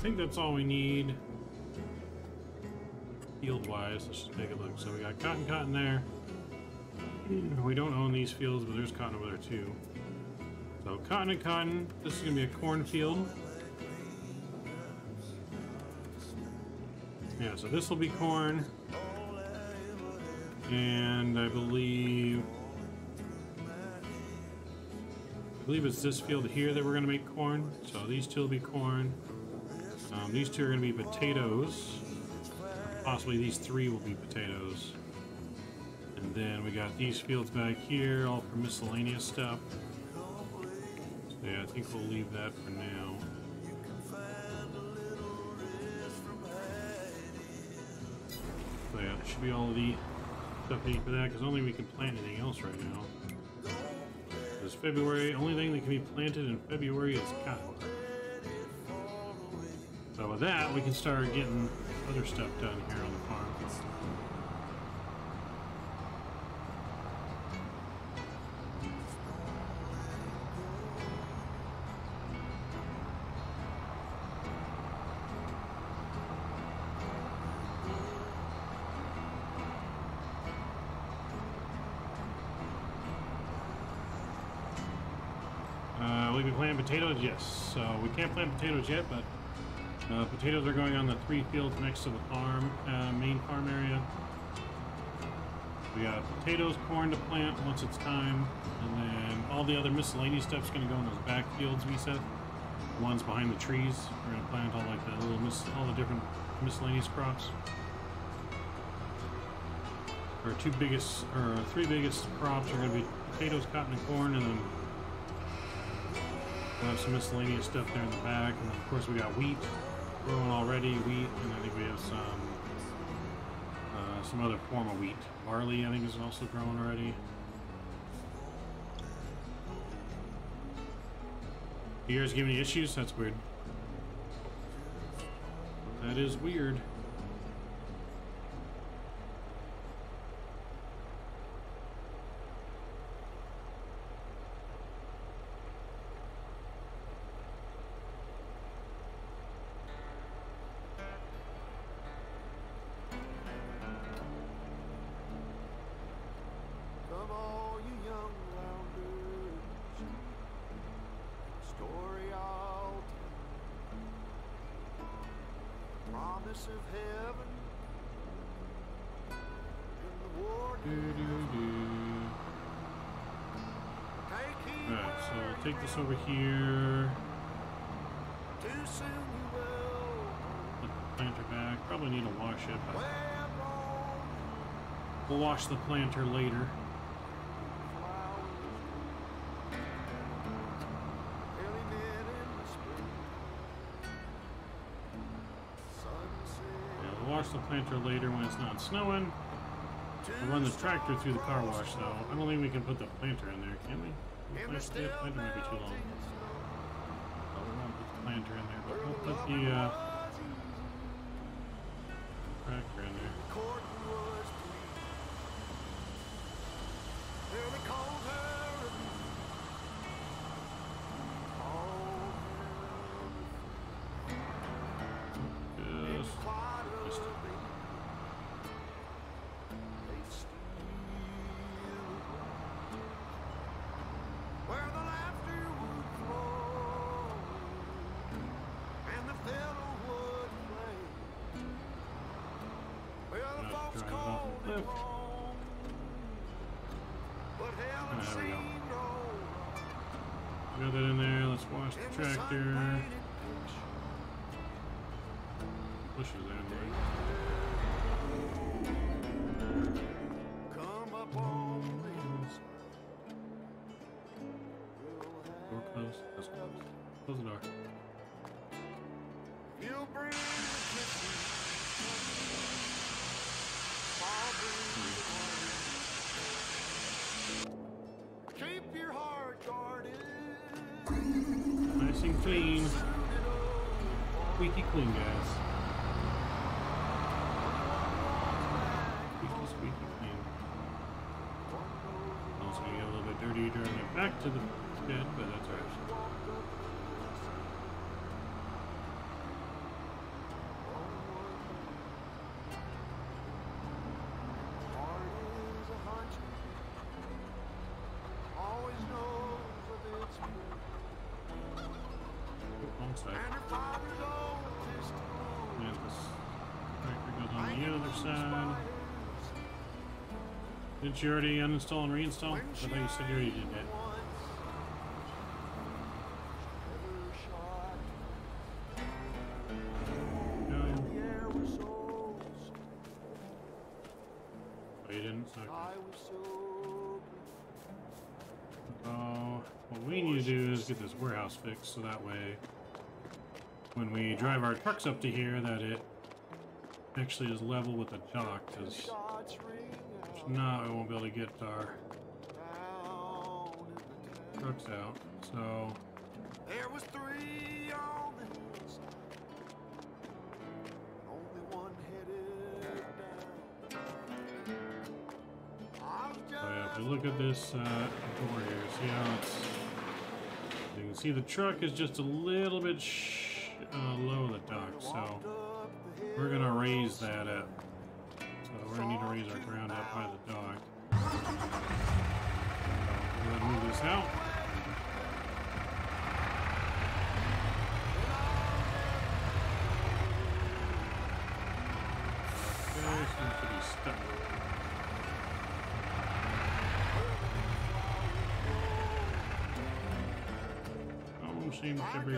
think that's all we need field wise. Let's just take a look. So we got cotton cotton there. We don't own these fields, but there's cotton over there too. So cotton and cotton. This is gonna be a cornfield. Yeah, so this will be corn. And I believe I believe it's this field here that we're going to make corn. So these two will be corn. Um, these two are going to be potatoes. Possibly these three will be potatoes. And then we got these fields back here, all for miscellaneous stuff. So yeah, I think we'll leave that for now. So yeah, should be all of the stuff we need for that, because think we can plant anything else right now. It's February. Only thing that can be planted in February is cotton. So with that, we can start getting other stuff done here on the farm. Uh, we can plant potatoes, yes. So we can't plant potatoes yet, but uh, potatoes are going on the three fields next to the farm, uh, main farm area. We got potatoes, corn to plant once it's time, and then all the other miscellaneous stuff's going to go in those back fields we said. The ones behind the trees. We're going to plant all like the little mis- all the different miscellaneous crops. Our two biggest, or three biggest crops are going to be potatoes, cotton, and corn, and then we'll have some miscellaneous stuff there in the back. And of course we got wheat growing already, wheat, and I think we have some uh, some other form of wheat. Barley, I think, is also growing already. You guys give any issues? That's weird. That is weird. This over here. Too soon you will. The planter back. Probably need to wash it, but we'll wash the planter later. Flowers. Early mid in the spring. Sunset. Yeah, we'll wash the planter later when it's not snowing. We'll run the tractor through the car wash, though. I don't think we can put the planter in there, can we? In the still might be too long. Oh, we won't put the planter in there, but we'll put the uh, in there. Called the it cliff. wrong, but hell Ah, there we go. got that in there. Let's wash the tractor. Pushes that in there. Come up on the Door closed. That's closed. Close the door. Clean. Squeaky clean, guys. Squeaky, squeaky clean. Also gonna get a little bit dirty during it back to the bed, but that's alright. Heart is a hunter. Always knows of its prey. Wrong side. And her father's old testimony. And this tractor goes on the other side. Did you already uninstall and reinstall? I thought you said you already did that. No. Oh, you didn't? Okay. So, oh, what we need to do is get this warehouse fixed so that way when we drive our trucks up to here that it actually is level with the dock because if not we won't be able to get our trucks out. So There was three on the hillside. Only one headed down. I Oh yeah, if we look at this uh, door here, see how it's. You can see the truck is just a little bit sh- uh, low the dock, so we're going to raise that up. So we're going to need to raise our ground up by the dock. We're going to move this out. Seems to be stuck. seem to be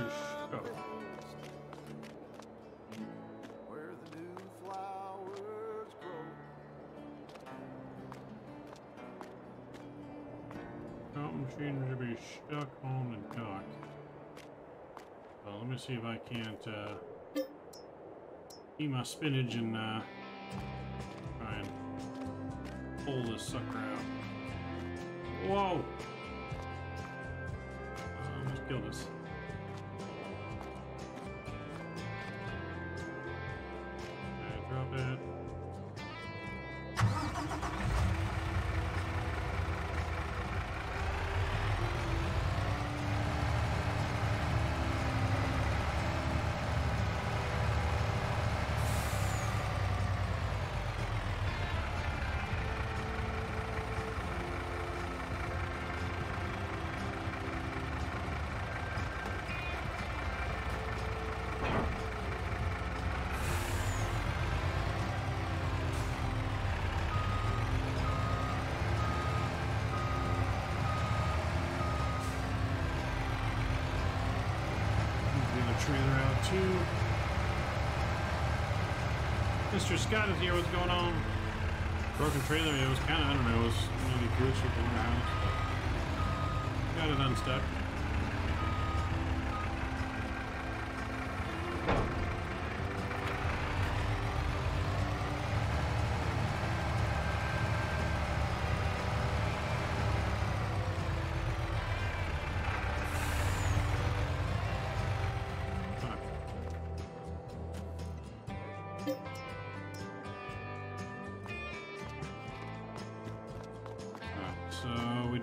me see if I can't uh, eat my spinach and uh, try and pull this sucker out. Whoa! Uh, let's kill this. Scott is here. What's going on? Broken trailer. It was kind of I don't know. It was warehouse, but got it unstuck.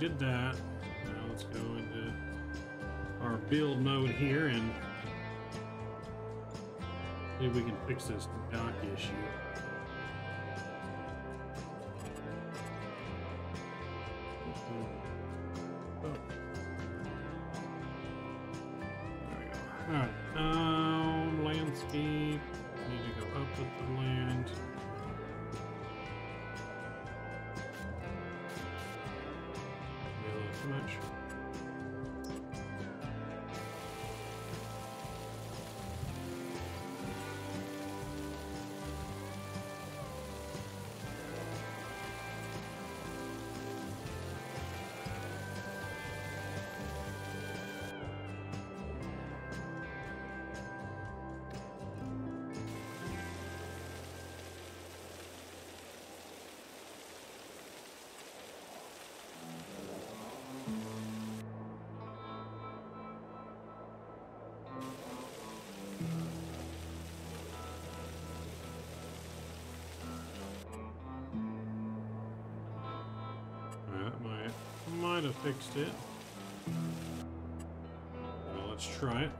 Did that. Now let's go into our build mode here and see if we can fix this dock issue. Oh. Alright, um, landscape. Need to go up with the land. Too much. Might have fixed it. Well, let's try it.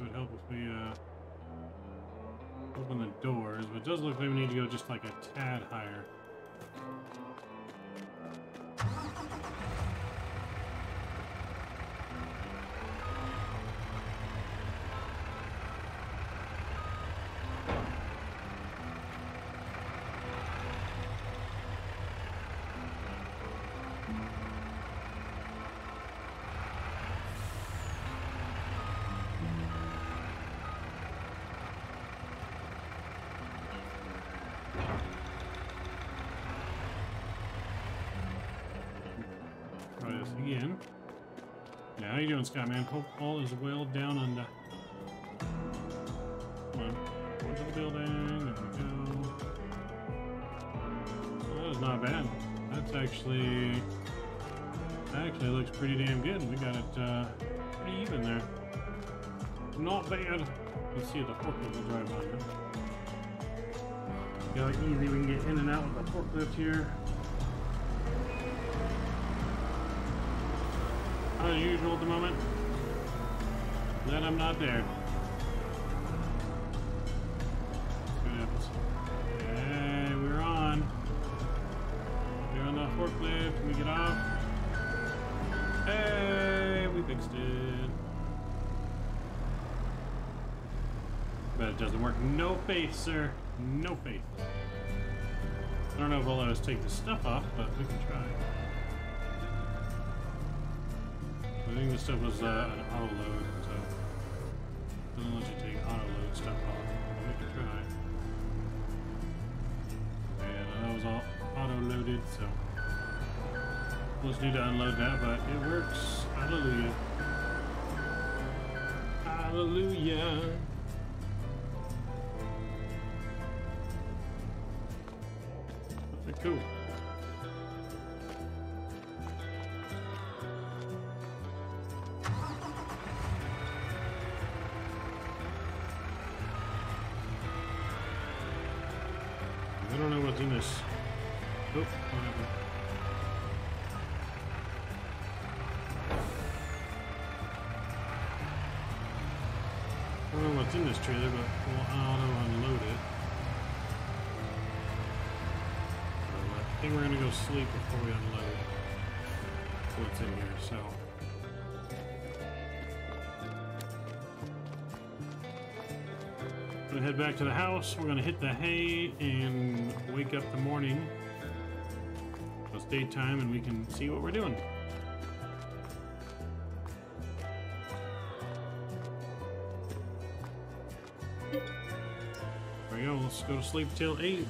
Would help if we uh open the doors, but it does look like we need to go just like a tad higher. Again. How you doing, Skyman? Hope all is well down under. Come on. Go to the building. There we go. Well, that is not bad. That's actually... That actually looks pretty damn good. We got it uh, pretty even there. Not bad. Let's see the forklift will drive on here. Easy we can get in and out with the forklift here. Unusual at the moment. Then I'm not there. Hey, we're on. We're on the forklift. Can we get off? Hey, we fixed it. But it doesn't work. No faith, sir. No faith. I don't know if it'll let us take the stuff off, but we can try. Stuff was uh, an auto load, so doesn't let you take auto load stuff off. But we can try. Yeah, that was all auto loaded, so just need to unload that, but it works. Hallelujah. Hallelujah. Okay, cool. Trailer, but we'll auto unload it. So I think we're gonna go sleep before we unload what's in here, so. Gonna head back to the house. We're gonna hit the hay and wake up the morning. It's daytime and we can see what we're doing. Sleep till 8.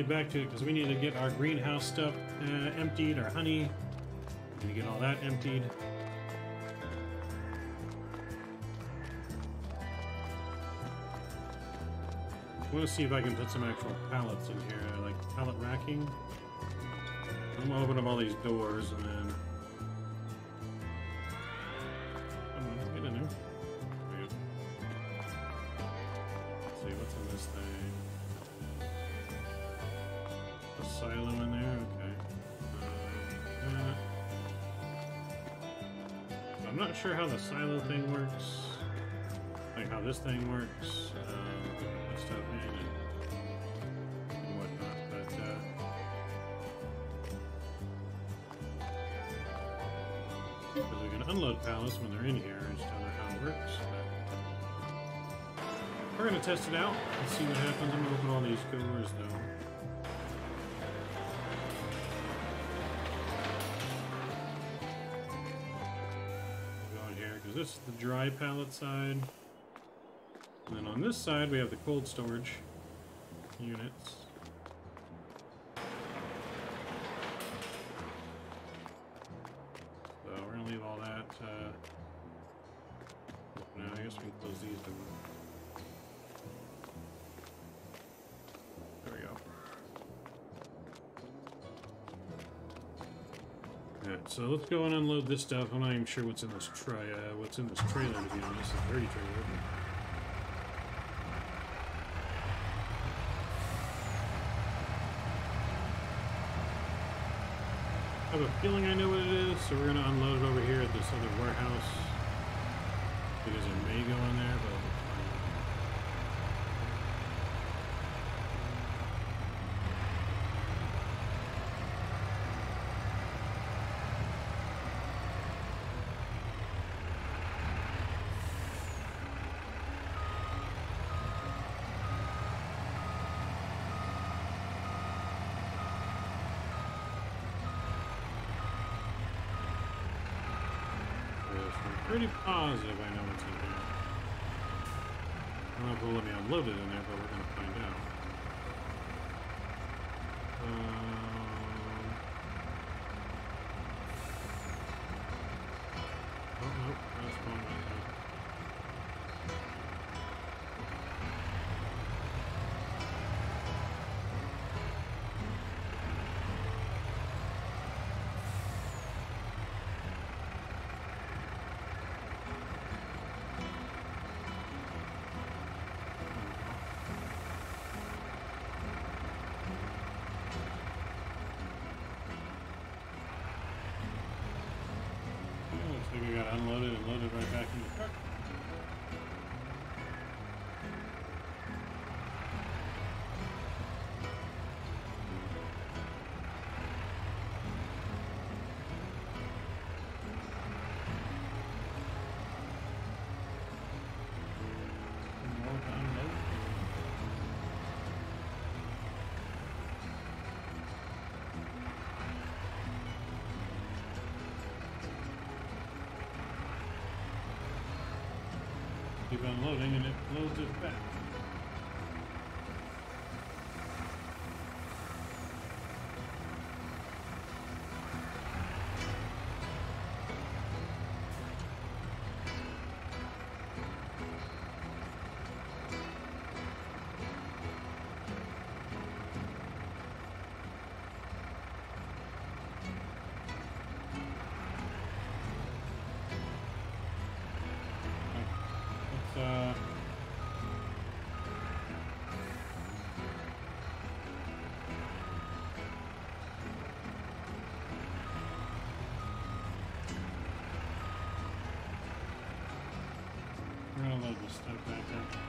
Get back to it because we need to get our greenhouse stuff uh, emptied, our honey. We need to get all that emptied. I want to see if I can put some actual pallets in here, like pallet racking. I'm gonna open up all these doors and then. Like how this thing works. Um, put stuff in and, and whatnot, but because we can unload pallets when they're in here. I just don't know how it works. But we're gonna test it out and see what happens. I'm gonna open all these doors though. Here because this is the dry pallet side. On this side we have the cold storage units. So we're gonna leave all that. Uh, no, I guess we can close these. There we go. Alright, so let's go and unload this stuff. I'm not even sure what's in this tray. Uh, what's in this trailer to be honest? It's a dirty trailer. I have a feeling I know what it is, so we're gonna unload it over here at this other warehouse. Because it may go in there, Keep unloading and it loads it back.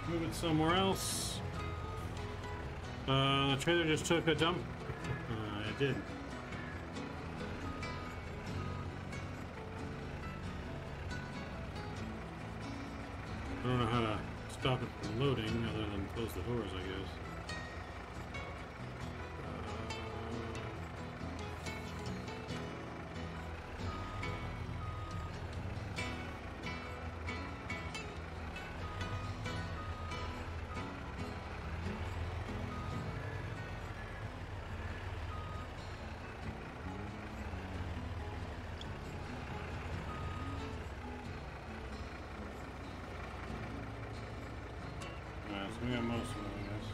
Move it somewhere else. Uh, the trailer just took a dump. Uh, it did. I don't know how to stop it from loading other than close the doors, I guess. We got most of them, I guess.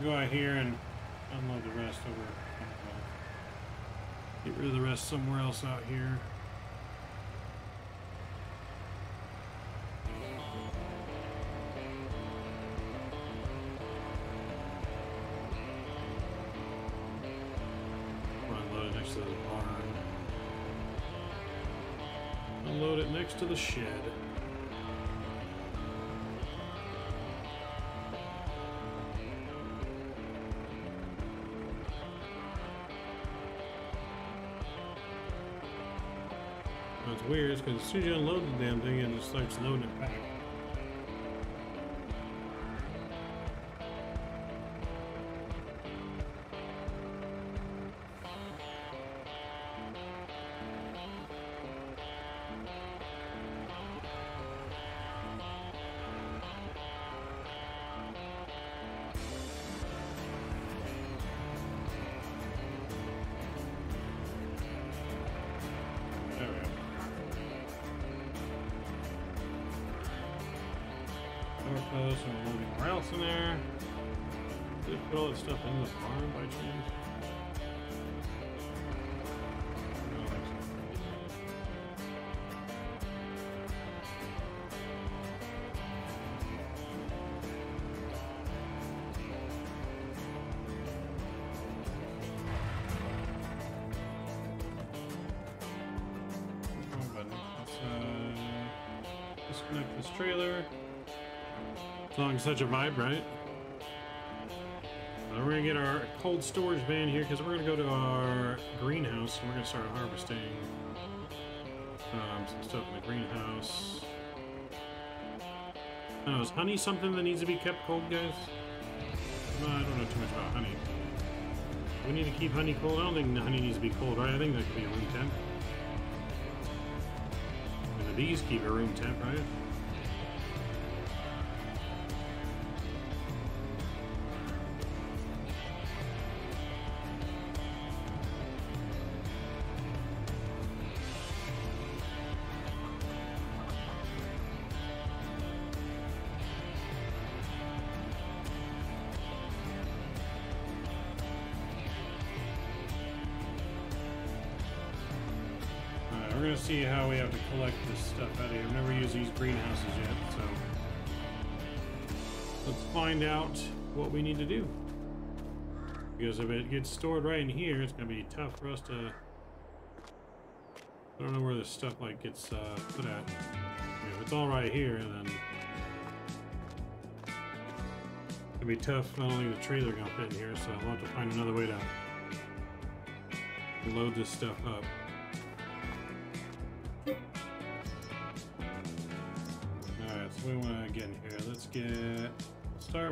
Uh, go out here and unload the rest over. Get rid of the rest somewhere else out here. Next to the shed. Weird is because as soon as you unload the damn thing, it just starts loading it back. Disconnect this trailer. Song such a vibe, right? Uh, we're gonna get our cold storage van here because we're gonna go to our greenhouse and we're gonna start harvesting um, some stuff in the greenhouse. I don't know, is honey something that needs to be kept cold, guys? No, I don't know too much about honey. We need to keep honey cold. I don't think honey needs to be cold, right? I think that could be a room temp. The bees keep your room temp, right? Find out what we need to do. Because if it gets stored right in here, it's gonna be tough for us to. I don't know where this stuff like gets uh, put at. If it's all right here, then it'll be tough. Don't think the trailer gonna fit in here, so I'll have to find another way to load this stuff up.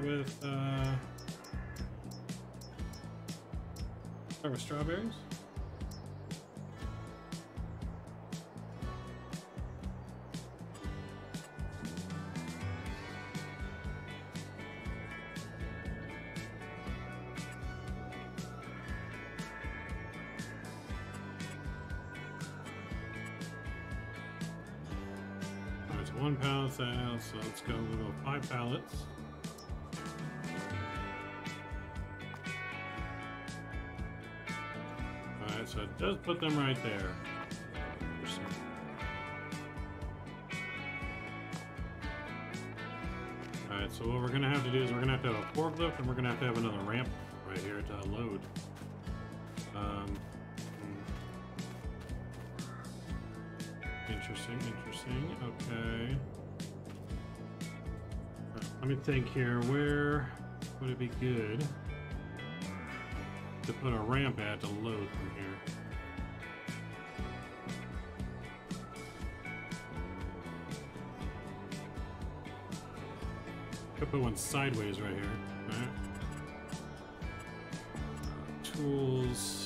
Start with. Uh, start with strawberries. One pallet so let's go, we'll five pallets. Alright, so it does put them right there. Alright, so what we're gonna have to do is we're gonna have to have a forklift and we're gonna have to have another ramp right here to load. Um. Interesting, interesting. Okay. Uh, Let me think here. Where would it be good to put a ramp at to load from here? Could put one sideways right here, right? Tools.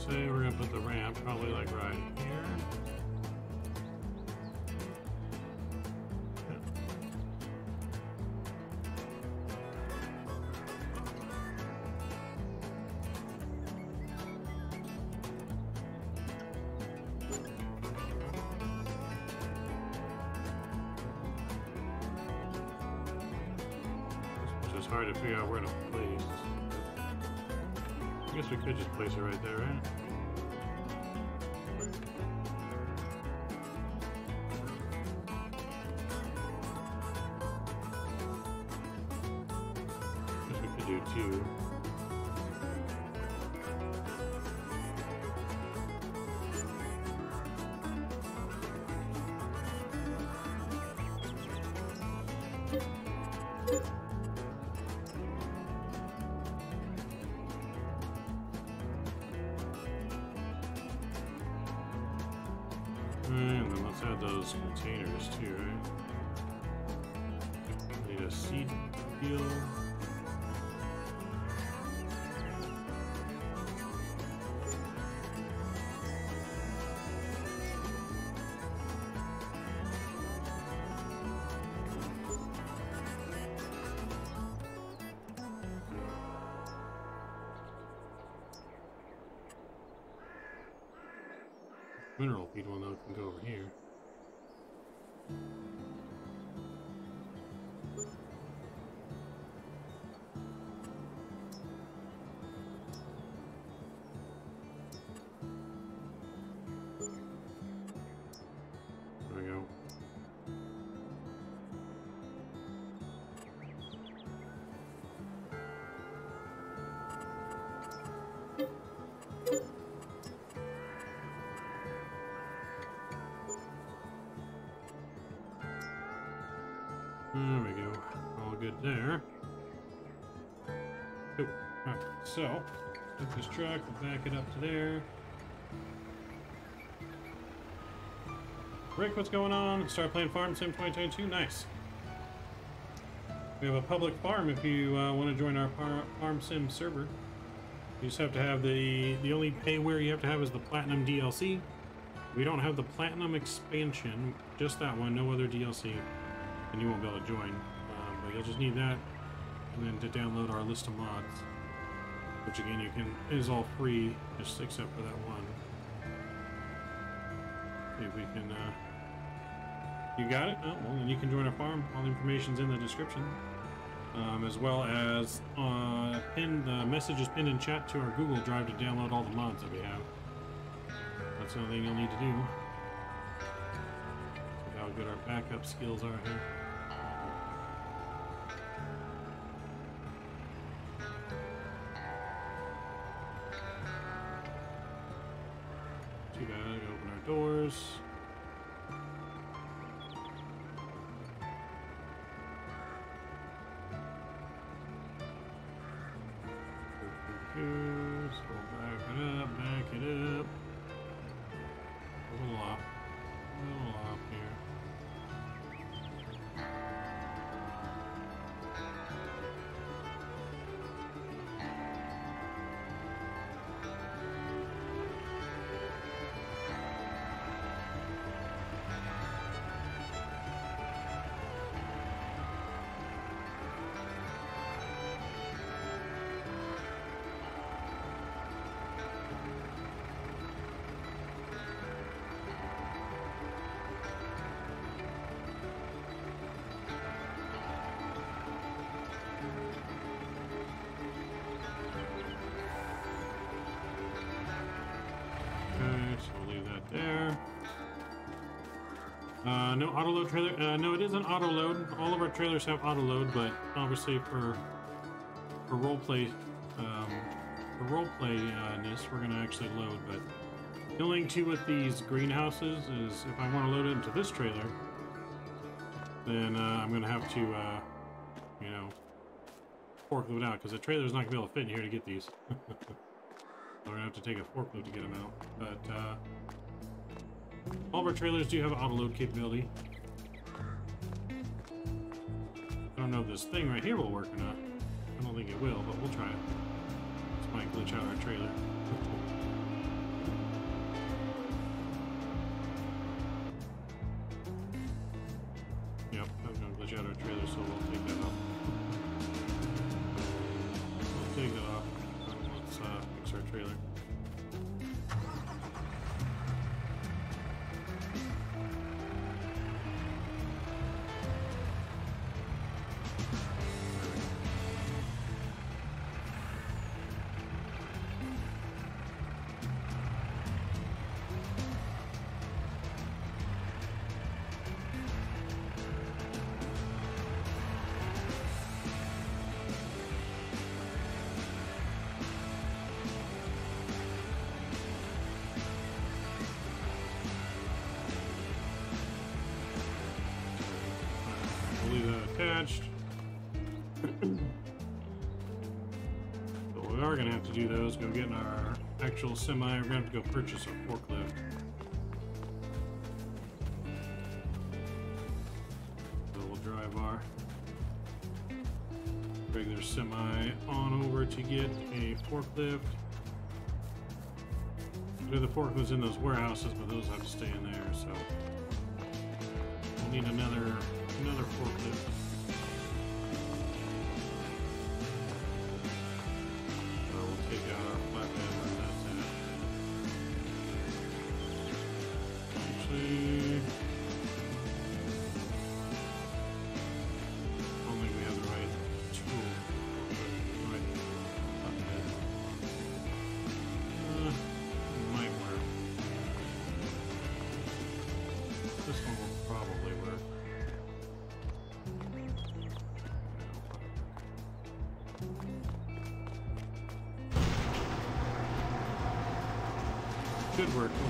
Say we're gonna put the ramp probably like right here. There we go. All good there. Cool. Alright, so, take this truck, we'll back it up to there. Rick, what's going on? Start playing Farm Sim 2022? Nice. We have a public farm if you uh, want to join our Farm Sim server. You just have to have the, the only payware you have to have is the Platinum DLC. We don't have the Platinum expansion, just that one, no other DLC and you won't be able to join. Um, but you'll just need that, and then to download our list of mods, which again you can is all free, just except for that one. If we can. Uh, you got it? Oh, well, then you can join our farm. All the information's in the description, um, as well as uh, pinned the message is pinned in chat to our Google Drive to download all the mods that we have. That's the only thing you'll need to do. See how good our backup skills are here. Auto load trailer. Uh, no, it isn't auto load. All of our trailers have auto load, but obviously for for roleplay, um, for roleplay uh, ness, we're gonna actually load. But the only thing with these greenhouses is if I want to load it into this trailer, then uh, I'm gonna have to, uh, you know, forklift out because the trailer's not gonna be able to fit in here to get these. We're gonna have to take a forklift to get them out. But uh, all of our trailers do have auto load capability. Thing right here will work or not. I don't think it will, but we'll try it. This might glitch out our trailer. yep, that's gonna glitch out our trailer, so. We'll to do those. Go get in our actual semi. We're gonna have to go purchase a forklift. We'll drive our regular semi on over to get a forklift. The forklifts in those warehouses, but those have to stay in there, so we'll need another another forklift. Think we have the right tool. Right. Uh, might work. This one will probably work. Should work.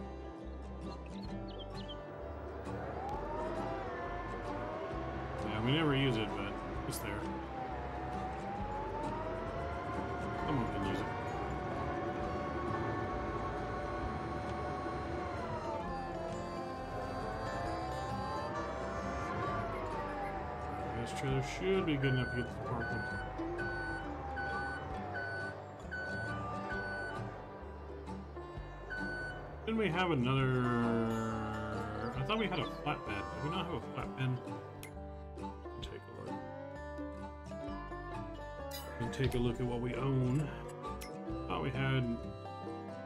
We never use it, but it's there. Someone can use it. This trailer should be good enough to get to the parking. Didn't we have another? I thought we had a flatbed. Did we not have a flatbed? Take a look at what we own. Thought we had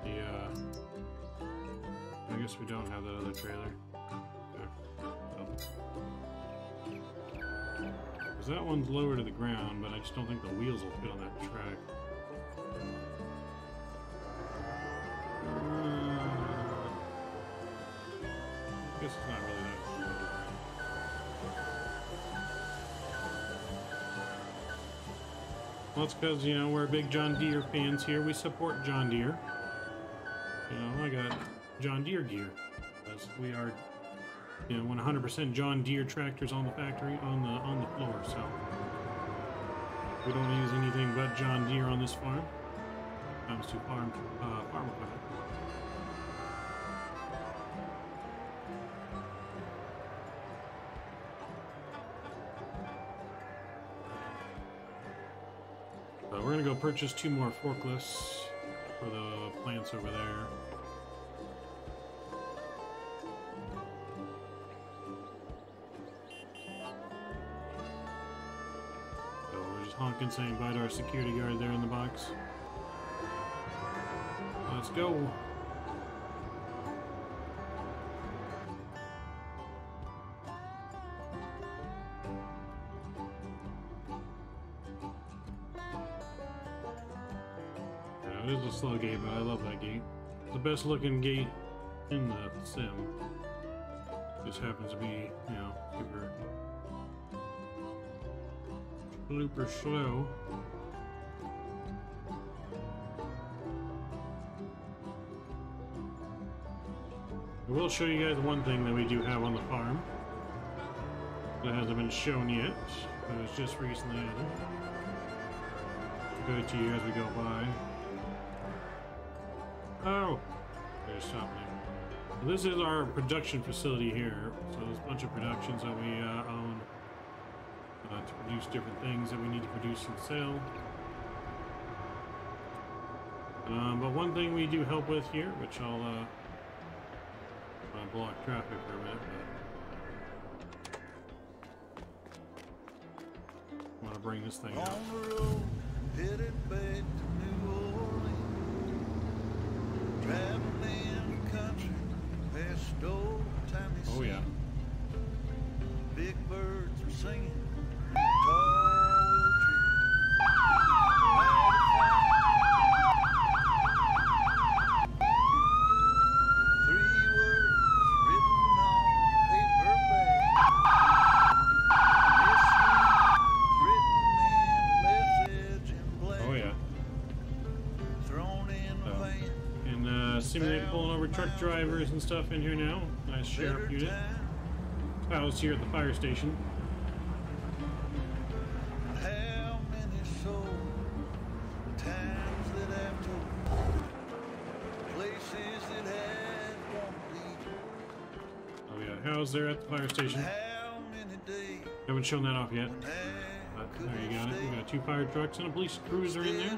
the. Uh, I guess we don't have that other trailer. Because that one's lower to the ground, but I just don't think the wheels will fit on that track. Uh, I guess it's not really that. Well, it's because, you know, we're big John Deere fans here. We support John Deere. You know, I got John Deere gear. We are, you know, 100% John Deere tractors on the factory, on the on the floor, so. We don't use anything but John Deere on this farm. Comes to farm, uh, farm equipment. Gonna purchase two more forklifts for the plants over there. So we're just honking saying bye to our security guard there in the box. Let's go. Slow gate, but I love that gate. It's the best looking gate in the sim. Just happens to be, you know, super, slow. I will show you guys one thing that we do have on the farm that hasn't been shown yet, but it's just recently added. Go to you as we go by. Oh, there's something. So this is our production facility here. So there's a bunch of productions that we uh, own uh, to produce different things that we need to produce and sell. Um, but one thing we do help with here, which I'll uh, block traffic for a minute, but I want to bring this thing out. Oh yeah. Big birds are singing. Truck drivers and stuff in here now. Nice sheriff unit. time. House here at the fire station. How many souls, times that I've told, places that had. Oh yeah, house there at the fire station. How many days Haven't shown that off yet. But there you got it. We got two fire trucks and a police cruiser in there.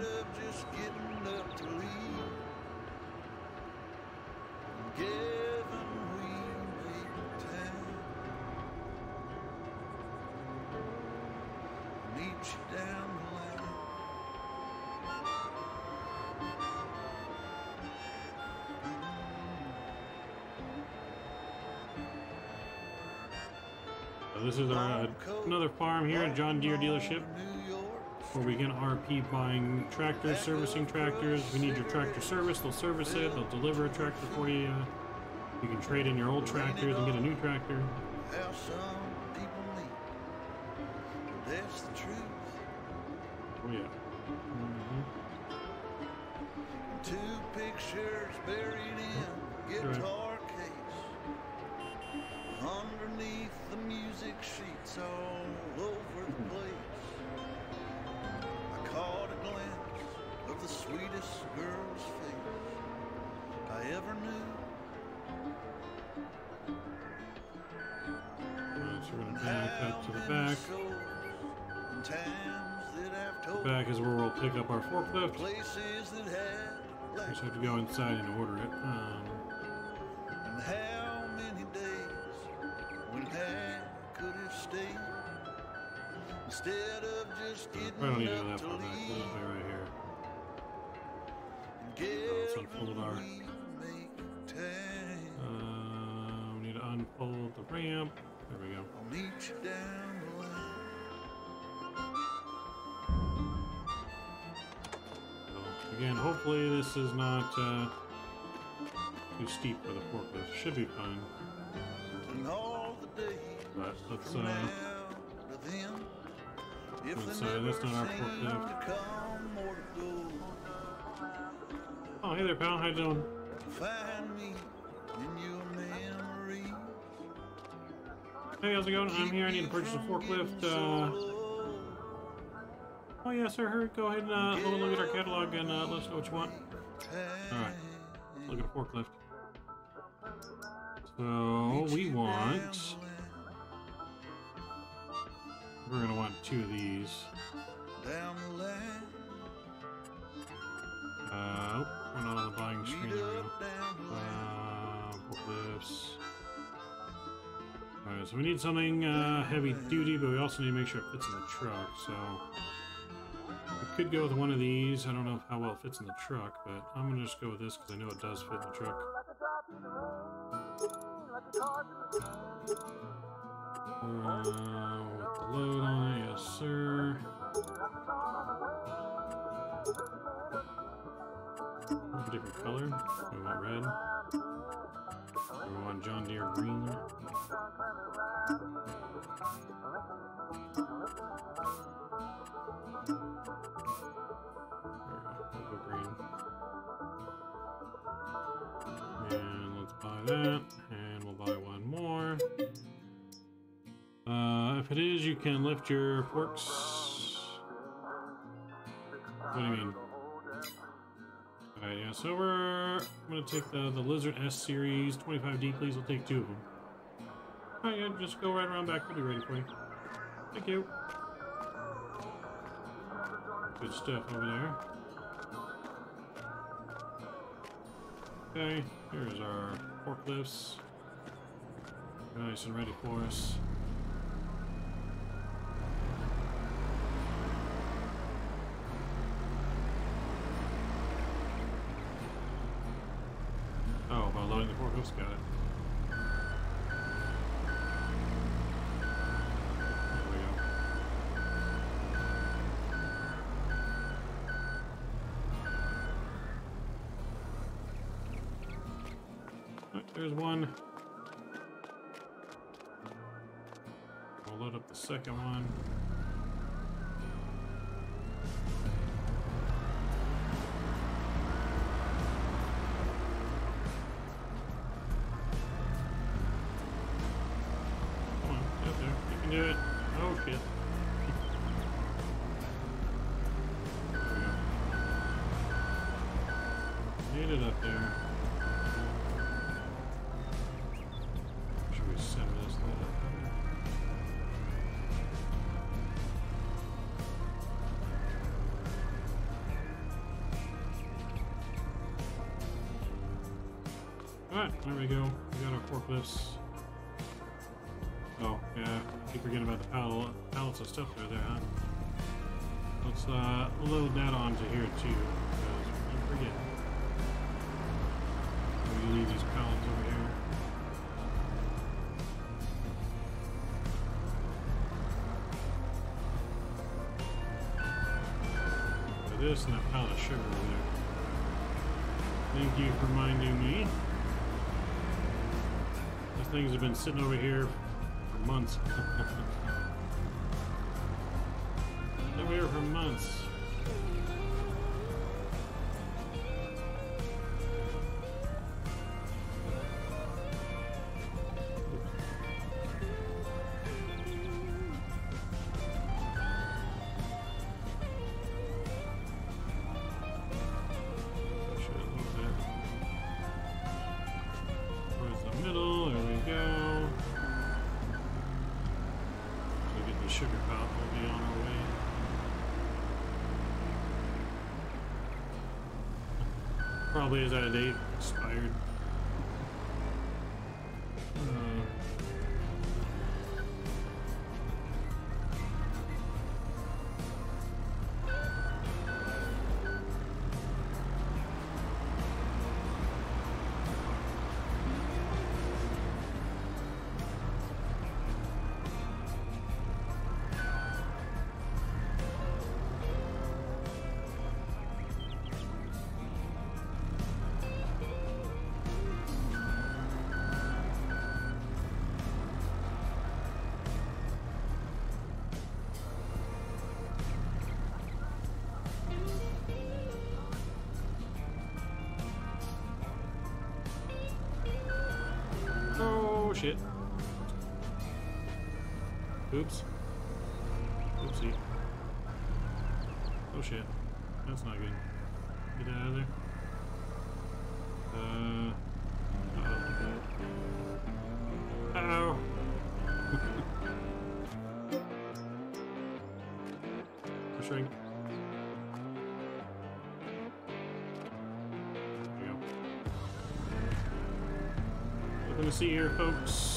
Here, at John Deere dealership, where we can RP buying tractors, servicing tractors. If you need your tractor service, they'll service it. They'll deliver a tractor for you. You can trade in your old tractors and get a new tractor. Pick up our forklift. places that had just have to go inside and order it. Um, And how many days when I could have stayed instead of just I getting don't need to go up that to far back. We'll be right here. and let's unfold our- we make time. Uh, we need to unfold the ramp. There we go. Again, hopefully this is not uh, too steep for the forklift. Should be fine. But let's uh, let's, uh, that's not our forklift. oh hey there, pal. How you doing? Hey, how's it going? I'm here. I need to purchase a forklift. Uh, oh yeah, sir. Go ahead and uh, look, look at our catalog and uh, let us know what you want. All right. Look at a forklift. So we want. We're gonna want two of these. Uh, oh, we're not on the buying screen. There. Uh, forklifts. Alright, so we need something uh, heavy duty, but we also need to make sure it fits in the truck. So we could go with one of these. I don't know how well it fits in the truck, but I'm gonna just go with this because I know it does fit in the truck. Uh, with the load on it, yes, sir. A different color. We want red. We want John Deere green. That. And we'll buy one more. Uh, if it is, you can lift your forks. What do you mean? Alright, yeah, so we're I'm gonna take the the Lizard S series 25D, please. We'll take two of them. Alright, yeah, just go right around back. We'll be ready for you. Thank you. Good stuff over there. Okay, here's our forklifts. Nice and ready for us. Oh, by loading the forklifts, got it. There we go. Alright, there's one. We'll load up the second one. We go. We got our forklifts. Oh, yeah. Keep forgetting about the pallet, pallets of stuff over there, huh? Let's uh, load that onto here too, because we forget. We leave these pallets over here. This and that pallet of sugar over there. Thank you for reminding me. Things have been sitting over here for months. Probably is out of date, That's not good. Get out of there. Uh. Uh oh. We go. Nothing to see here, folks.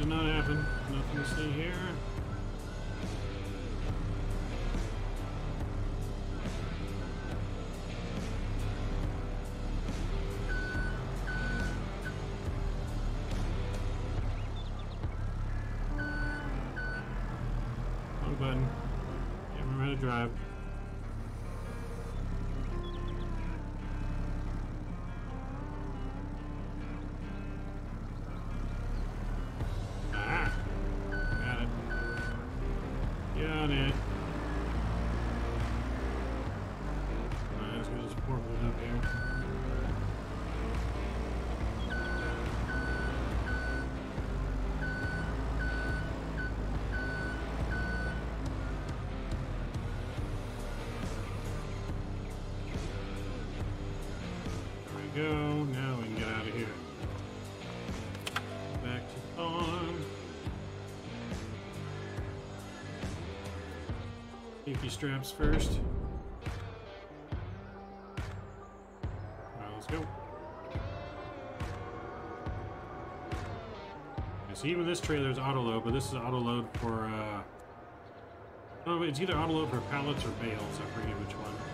Did not happen. Nothing to see here. Go. Now we can get out of here. Back to the farm. Safety straps first. Let's go. Okay, so even this trailer is auto load, but this is auto load for uh Oh, it's either auto load for pallets or bales. I forget which one.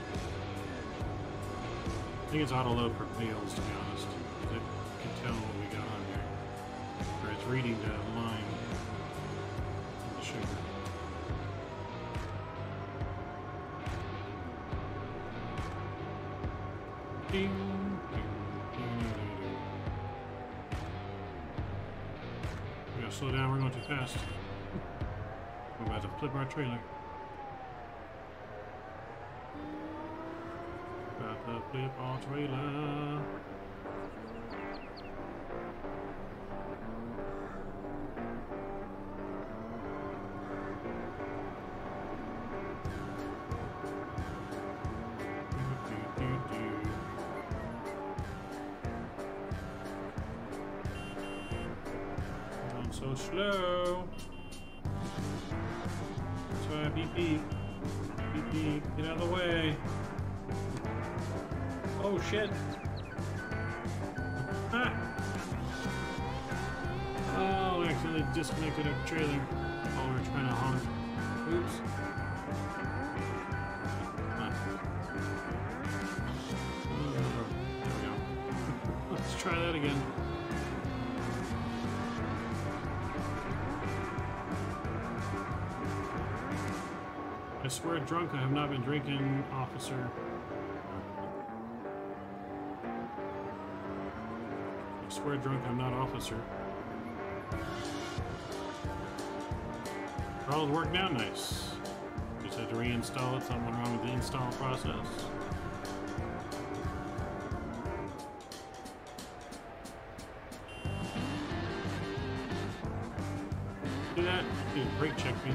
I think it's auto load for bales, to be honest. It can tell what we got on here. Or it's reading the line of the sugar. Ding, ding, ding, gotta slow down, we're going too fast. We're. About to flip our trailer. Going so slow. That's beep beep. Beep beep. Get out of the way. Oh shit. Ah. Oh, actually disconnected our trailer while we're trying to honk. Oops. Let's try that again. I swear drunk I have not been drinking, officer. Swear drunk I'm not officer. All worked out nice. Just had to reinstall it, something wrong with the install process. Do that. Dude, brake check me.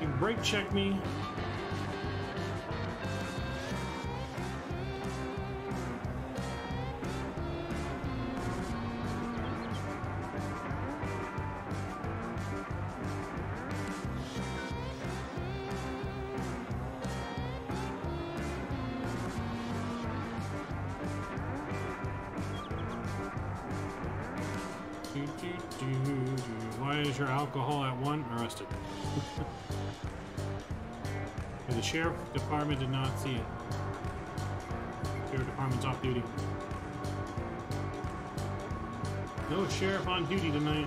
You can brake check me. Sheriff department did not see it. Sheriff department's off duty. No sheriff on duty tonight.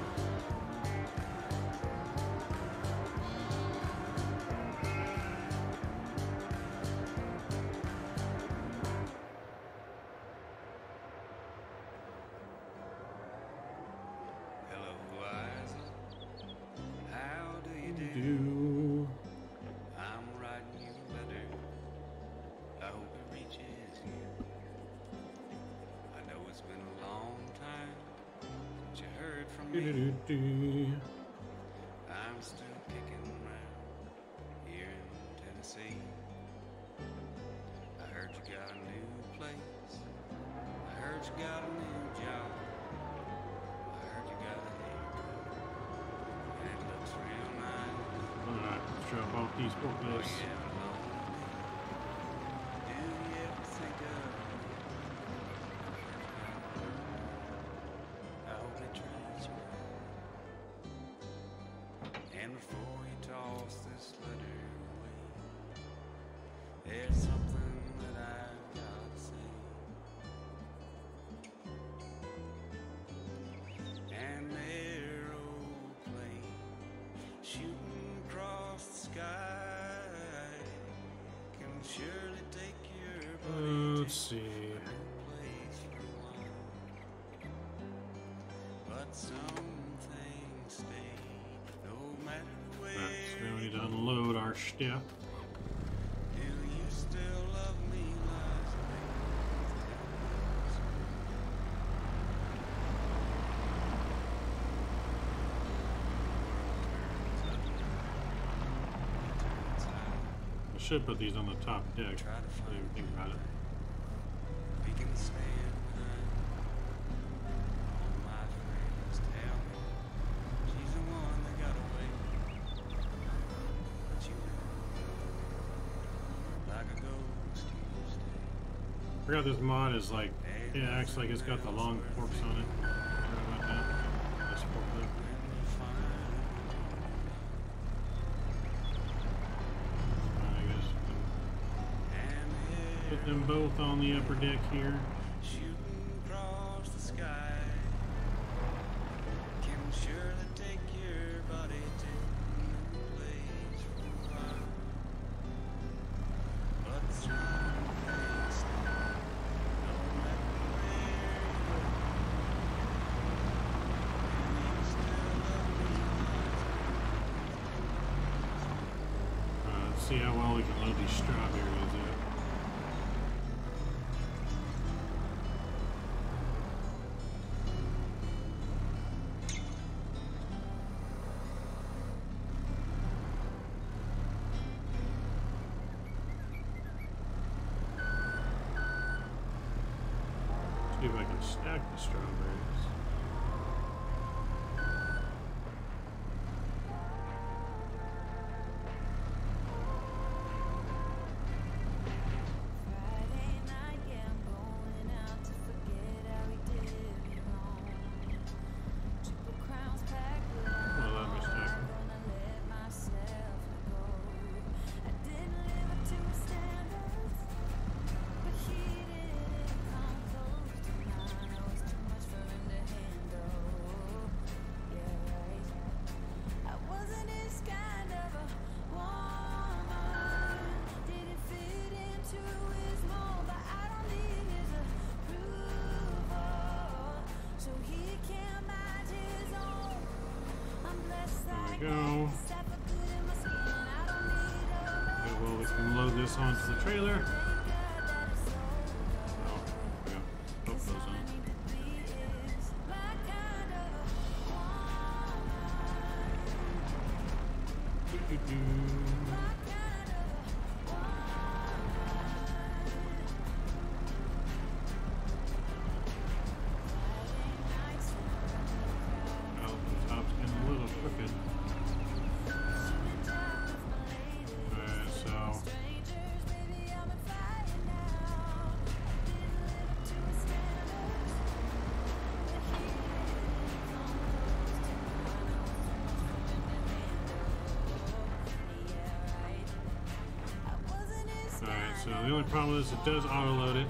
Where. Alright, so now we need to unload our stuff. Should put these on the top deck. Think about it. I forgot this mod is like, it acts like it's got the long forks on it. Put them both on the upper deck here. Let's load this onto the trailer. The only problem is it does auto-load it.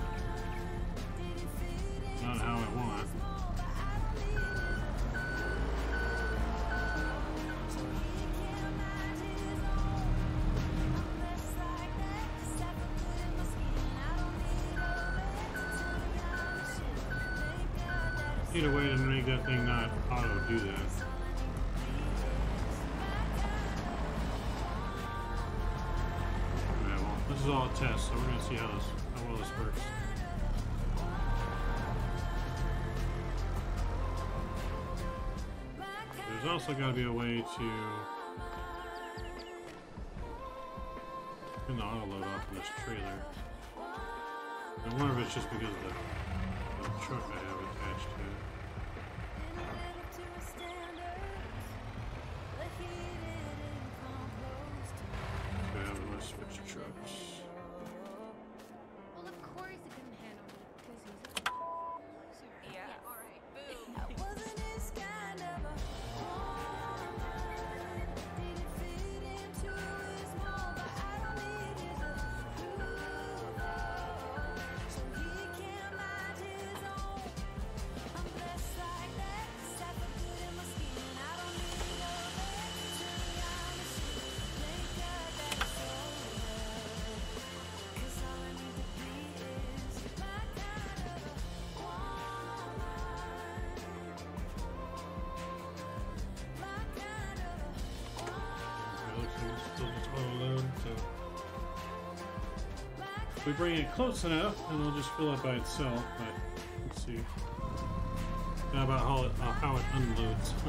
test, so we're going to see how this how well this works. There's also got to be a way to turn the auto load off of this trailer. I wonder if it's just because of the, the truck I have attached to it. switch trucks. so we bring it close enough, and it'll just fill up by itself, but let's see. Now about how it, uh, how it unloads.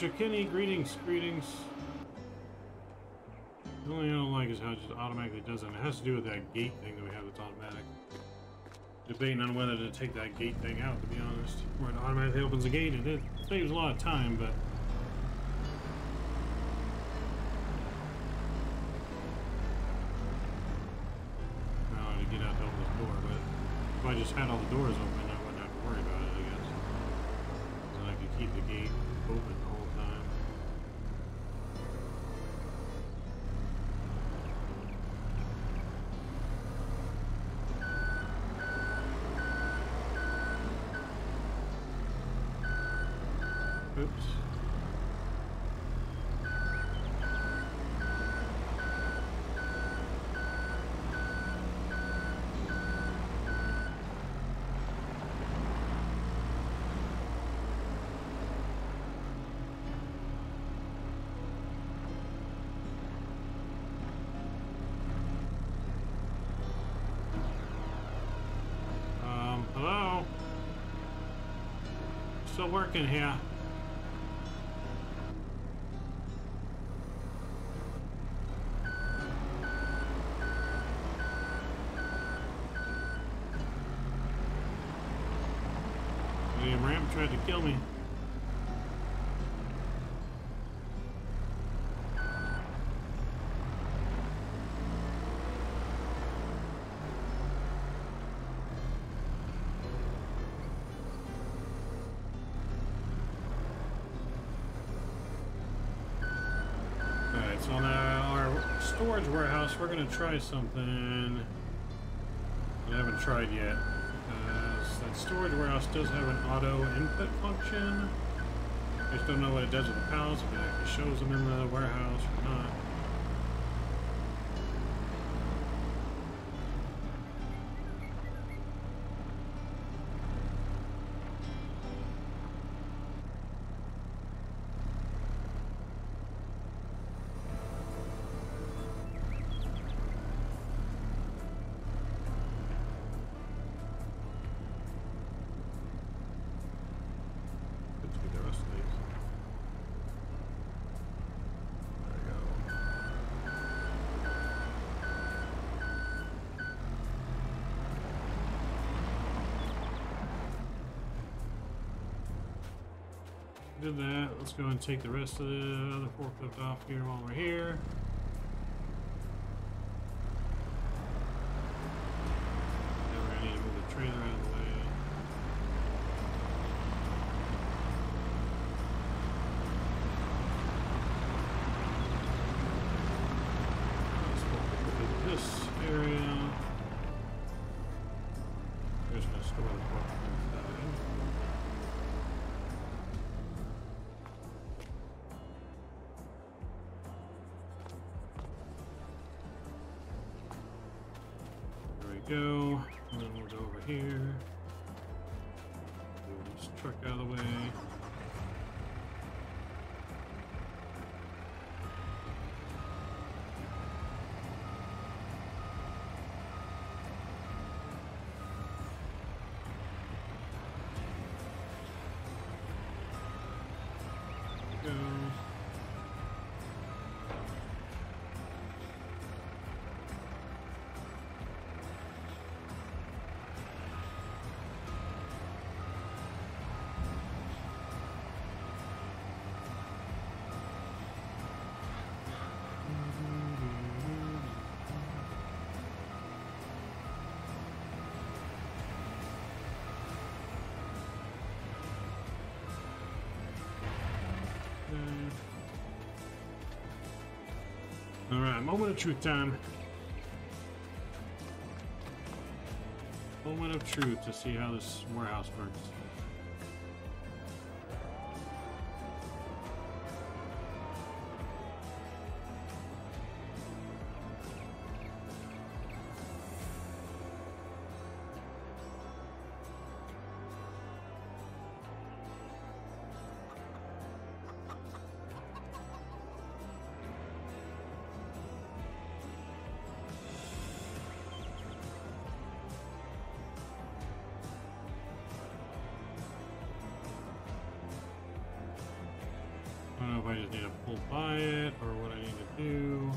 Mitchell Kenny, greetings, greetings. The only thing I don't like is how it just automatically does it. It has to do with that gate thing that we have that's automatic. Debating on whether to take that gate thing out, to be honest. Where it automatically opens the gate, and it saves a lot of time, but... I don't know how to get out to open this door, but if I just had all the doors open... Still working here. Damn ram tried to kill me. Alright, so on uh, our storage warehouse, we're gonna try something I haven't tried yet. Uh, that storage warehouse does have an auto input function. I just don't know what it does with the pallets, if it actually shows them in the warehouse or not. Did that. Let's go and take the rest of the other forklift off here while we're here. Go. And then we'll go over here. Move this truck out of the way. There we go. Right, moment of truth time. Moment of truth to see how this warehouse works. Just need to pull by it or what I need to do.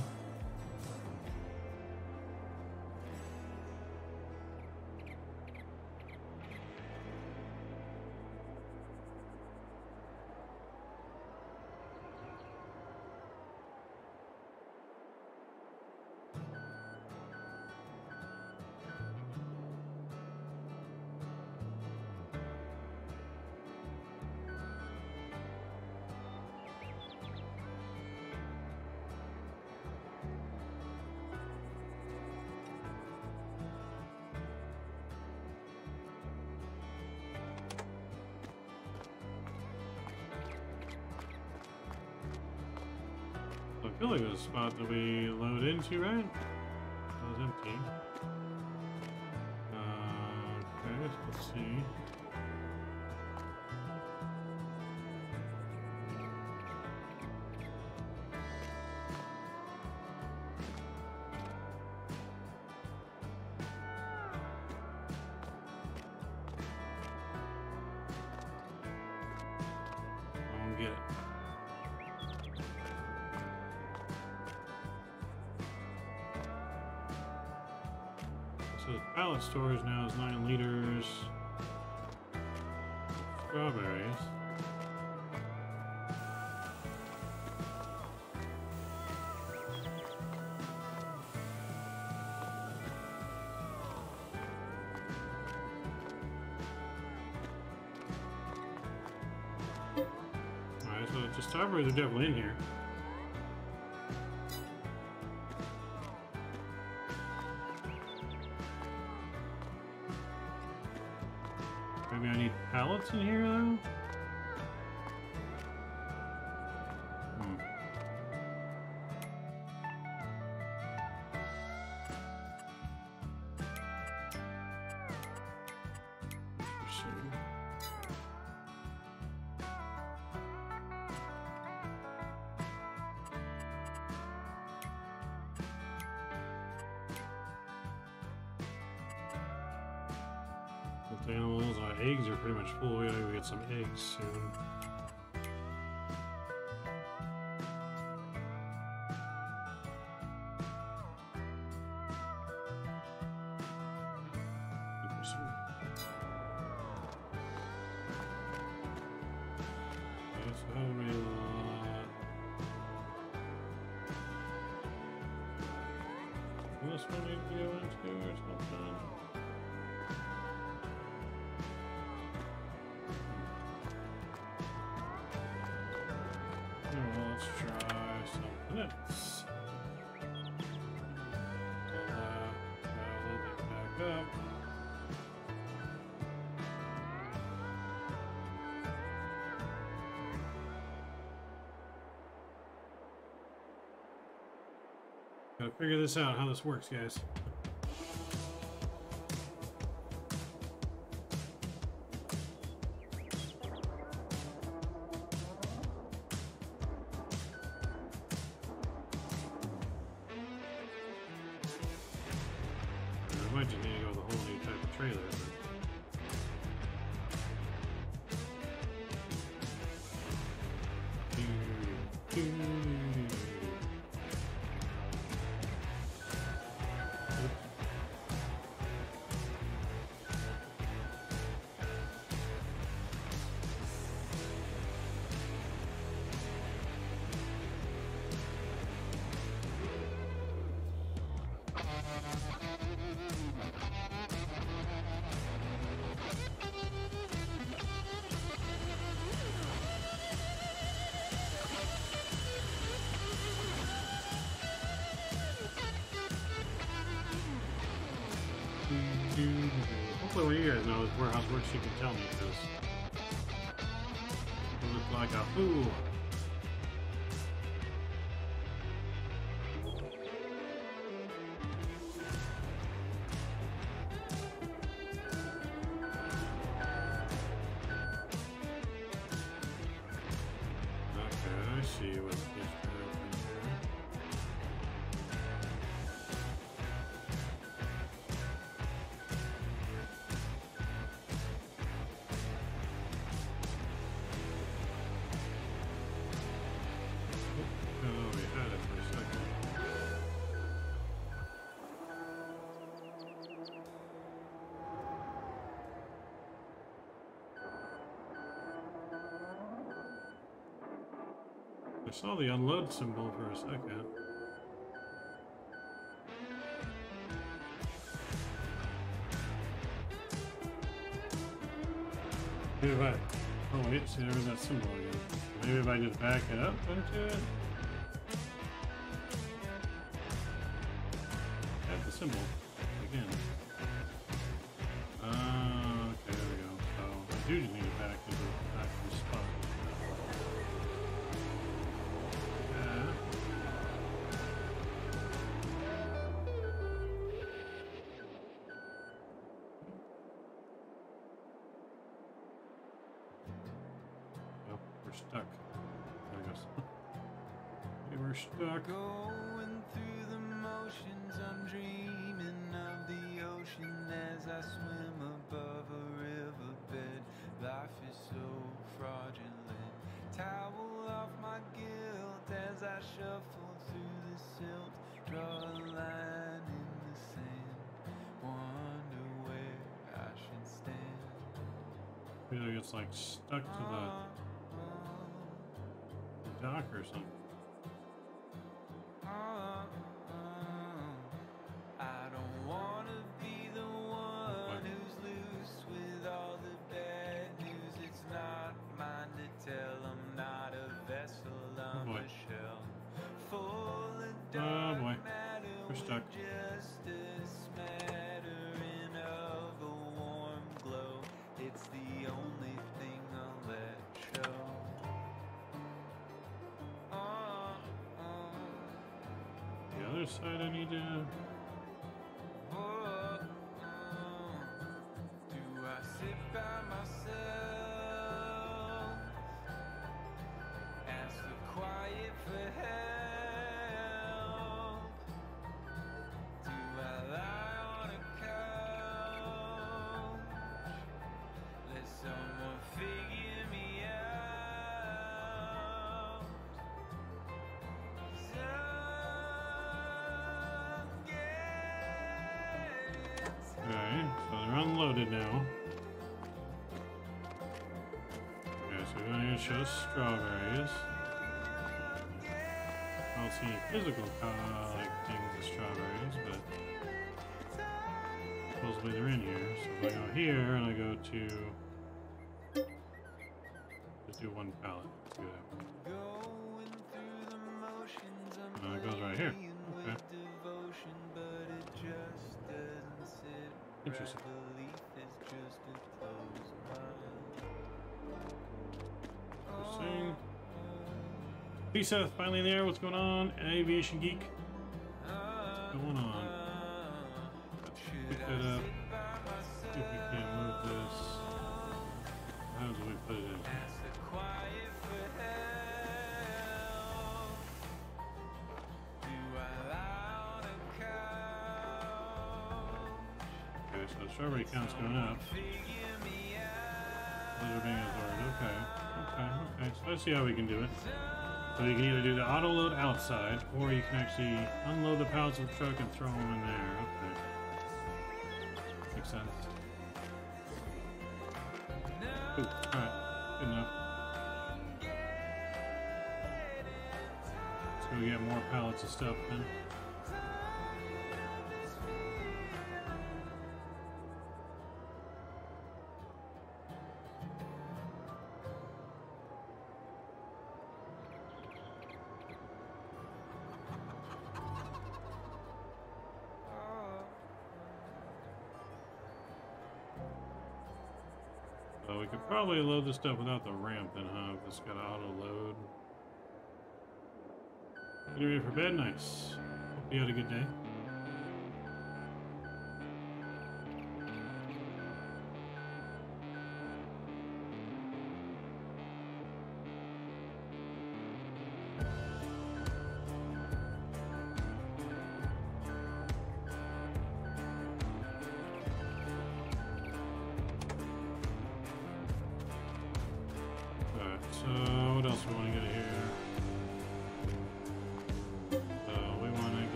Feel like a spot that we load into, right? So pallet storage now is 9 liters. Strawberries. Alright, so the strawberries are definitely in here. In here animals, our uh, eggs are pretty much full. We gotta get some eggs soon. This out, how this works, guys. See what this I saw the unload symbol for a second. Maybe if I... Oh wait, see there was that symbol again. Maybe if I just back it up into it? Have the symbol I'm boy. a shell full of Oh, dark boy. We're stuck. Other side I need to. Now. Okay, so we're gonna show strawberries. I don't see any physical uh, like things as strawberries, but supposedly they're in here. So if I go here and I go to just do one pallet. Let's motions, I'm Uh, it goes right here. Okay. Interesting. Hey Seth, finally there. What's going on? Aviation Geek. So you can either do the auto load outside, or you can actually unload the pallets of the truck and throw them in there. Okay. Makes sense. Ooh, alright. Good enough. So we get more pallets of stuff then. Probably load this stuff without the ramp then, huh? If it's got auto load. You ready for bed? Nice. Hope you had a good day.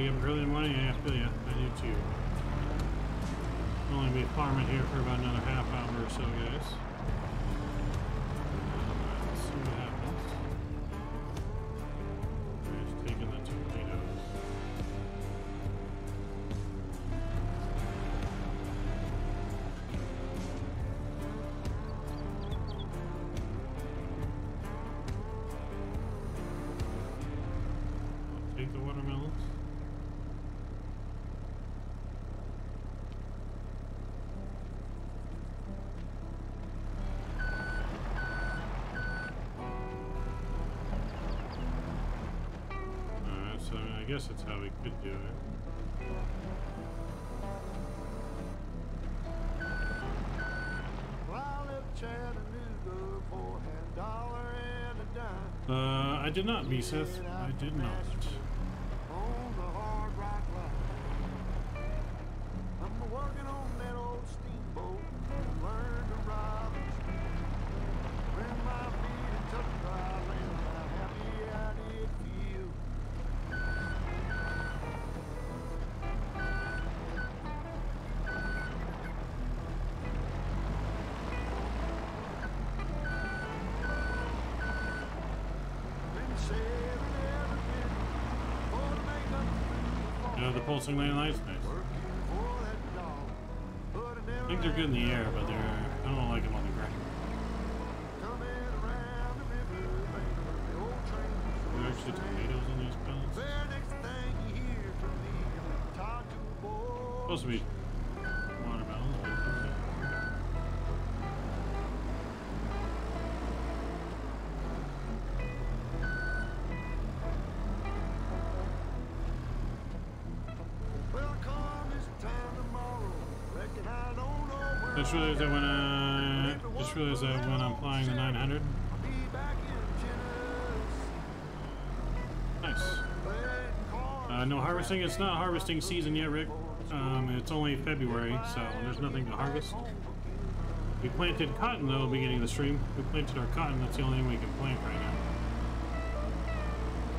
Wake up early in the morning? Yeah, I feel ya. I do too. Only be farming here for about another half hour or so, guys. Guess that's how we could do it. I left Chattanooga for a hand dollar and a dime. Uh, I did not, B Seth. I did not. For that dog, but I think they're good in the air, but Just realized that when I just realized that when I'm flying the 900. I'll be back in Tennessee. Nice. Uh, no harvesting. It's not harvesting season yet, Rick. Um, it's only February, so there's nothing to harvest. We planted cotton though, beginning of the stream. We planted our cotton. That's the only thing we can plant right now.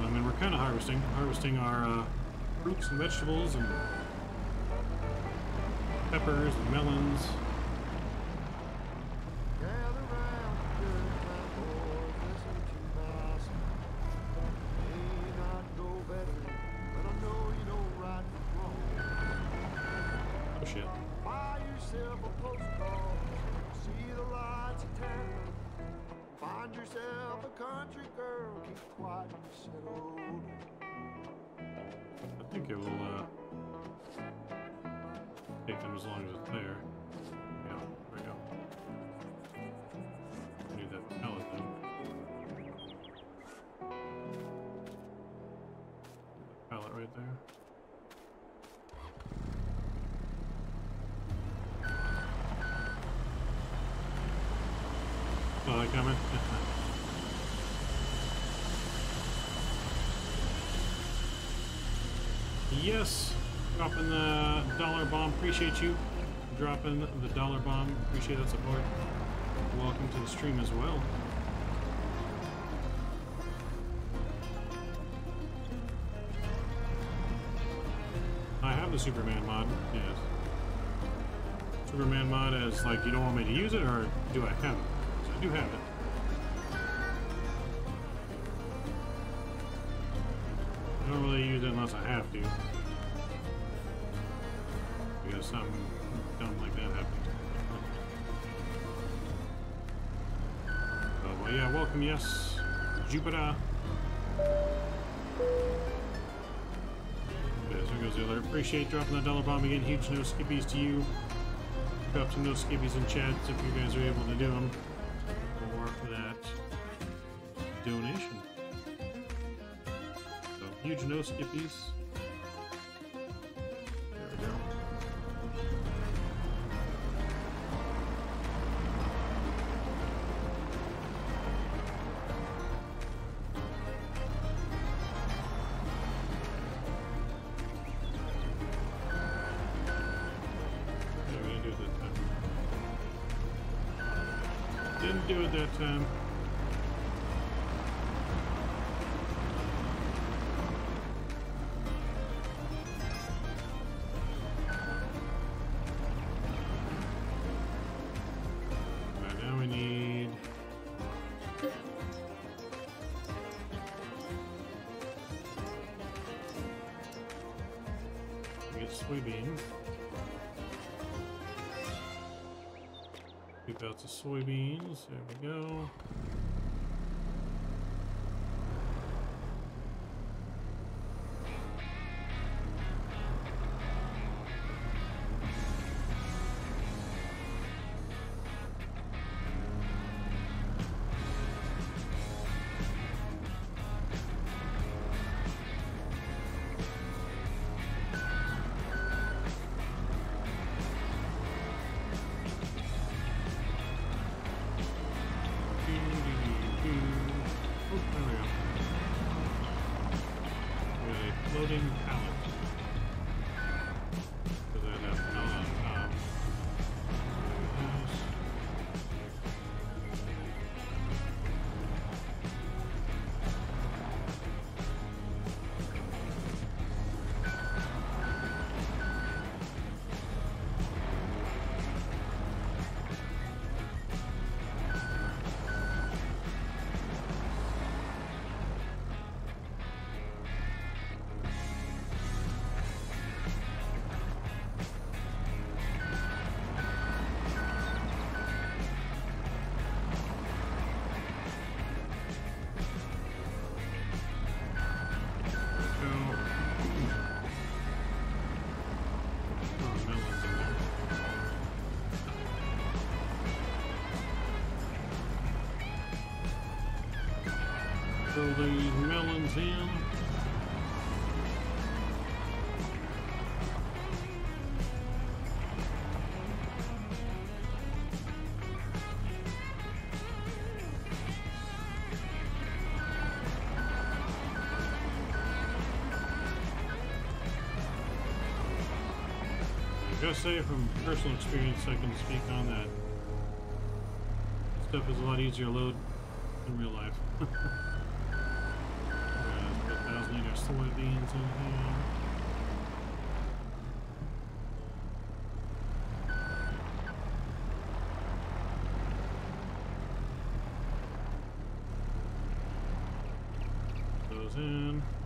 I mean, we're kind of harvesting, harvesting our uh, fruits and vegetables and peppers and melons. Appreciate you dropping the dollar bomb. Appreciate that support. Welcome to the stream as well. I have the Superman mod. Yes. Superman mod as like you don't want me to use it, or do I have it? So I do have it. I don't really use it unless I have to. Something dumb like that happens. Oh, well, yeah, welcome, yes. Jupiter. Yes, there goes the other. Appreciate dropping the dollar bomb again. Huge no skippies to you. Drop some no skippies in chat if you guys are able to do them. For that donation. So, huge no skippies. We go. I gotta say, from personal experience, I can speak on that. Stuff is a lot easier to load in real life. soybeans in here. Those in.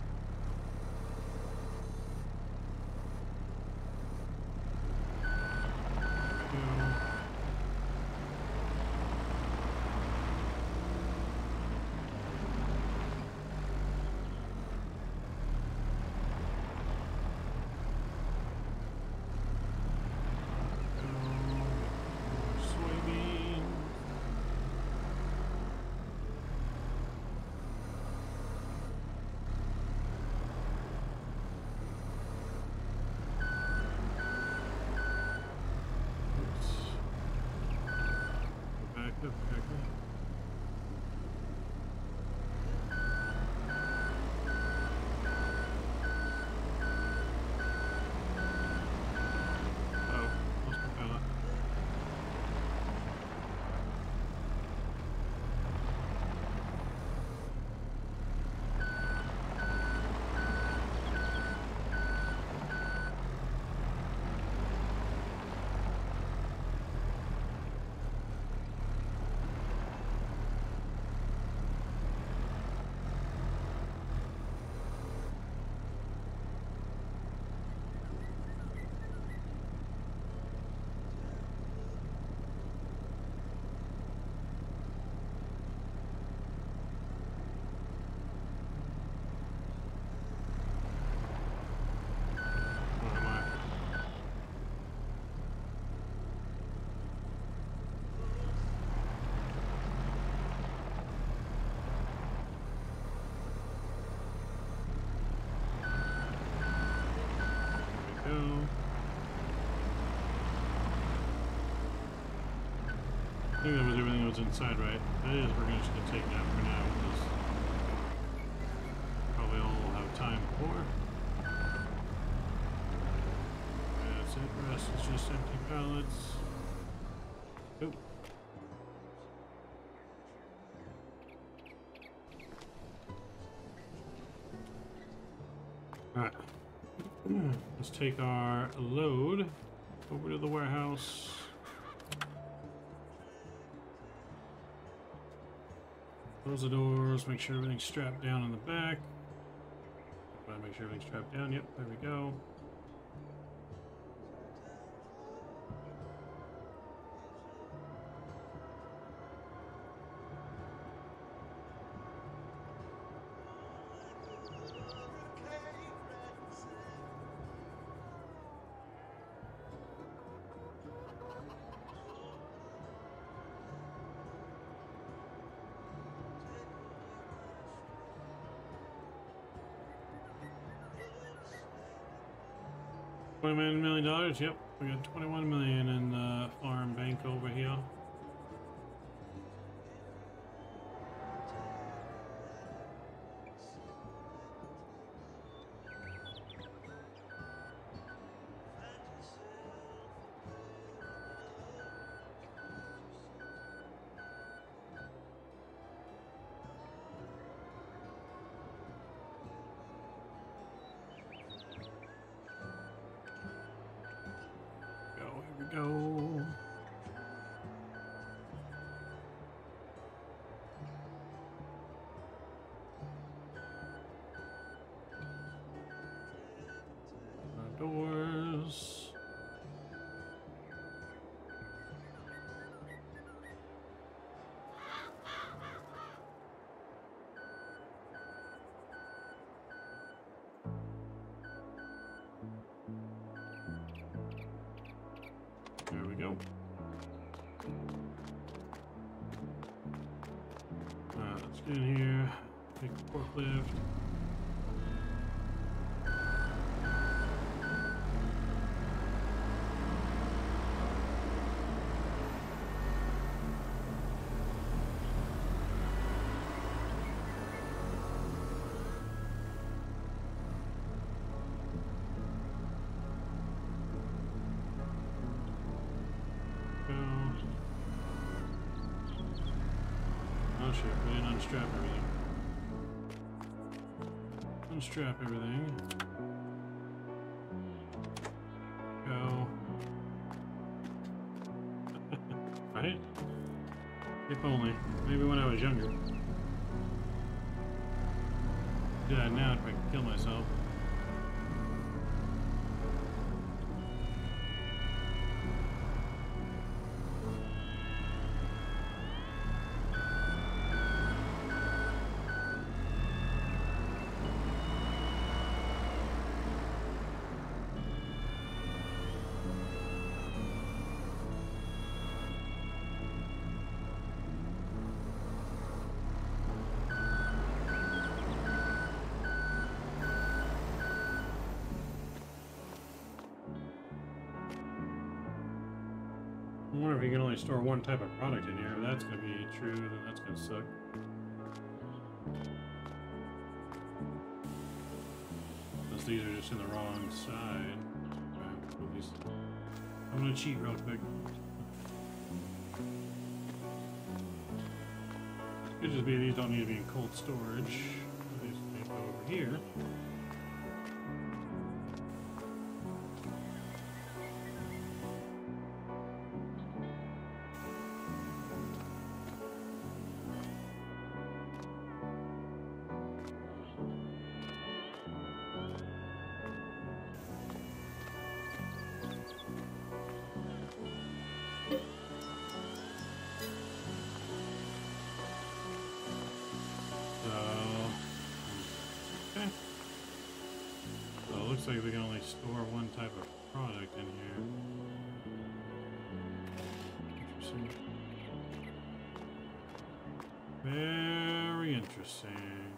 Think that was everything that was inside, right? That is, we're just gonna take that for now, because probably all we'll have time for. That's it, rest is just empty pallets. Oop. Alright. Let's take our load over to the warehouse. Close the doors, make sure everything's strapped down in the back. Make sure everything's strapped down. Yep, there we go. Dollars. Yep, we got twenty-one million in the farm bank over here. In here. Take the forklift. Unstrap everything. Unstrap everything. Go. right? If only. Maybe when I was younger. Do that now if I can kill myself. I wonder if you can only store one type of product in here. If that's gonna be true, then that's gonna suck. Unless these are just in the wrong side. These- I'm gonna cheat real quick. Could just be these don't need to be in cold storage. These go over here. Looks like we can only store one type of product in here. Interesting. Very interesting.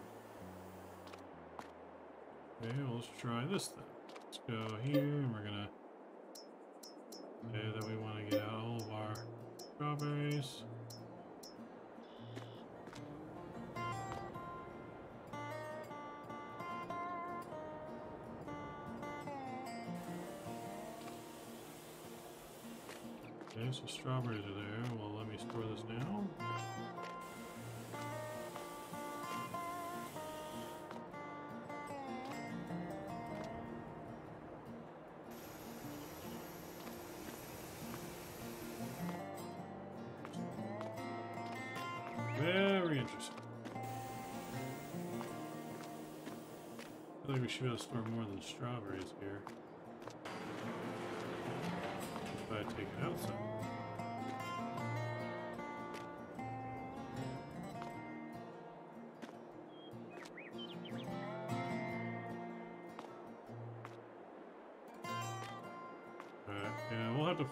Okay, well, let's try this then. Let's go here, and we're gonna say that we want Okay, so strawberries are there. Well, let me store this now. Very interesting. I like we should be able to store more than strawberries here. If I take it outside.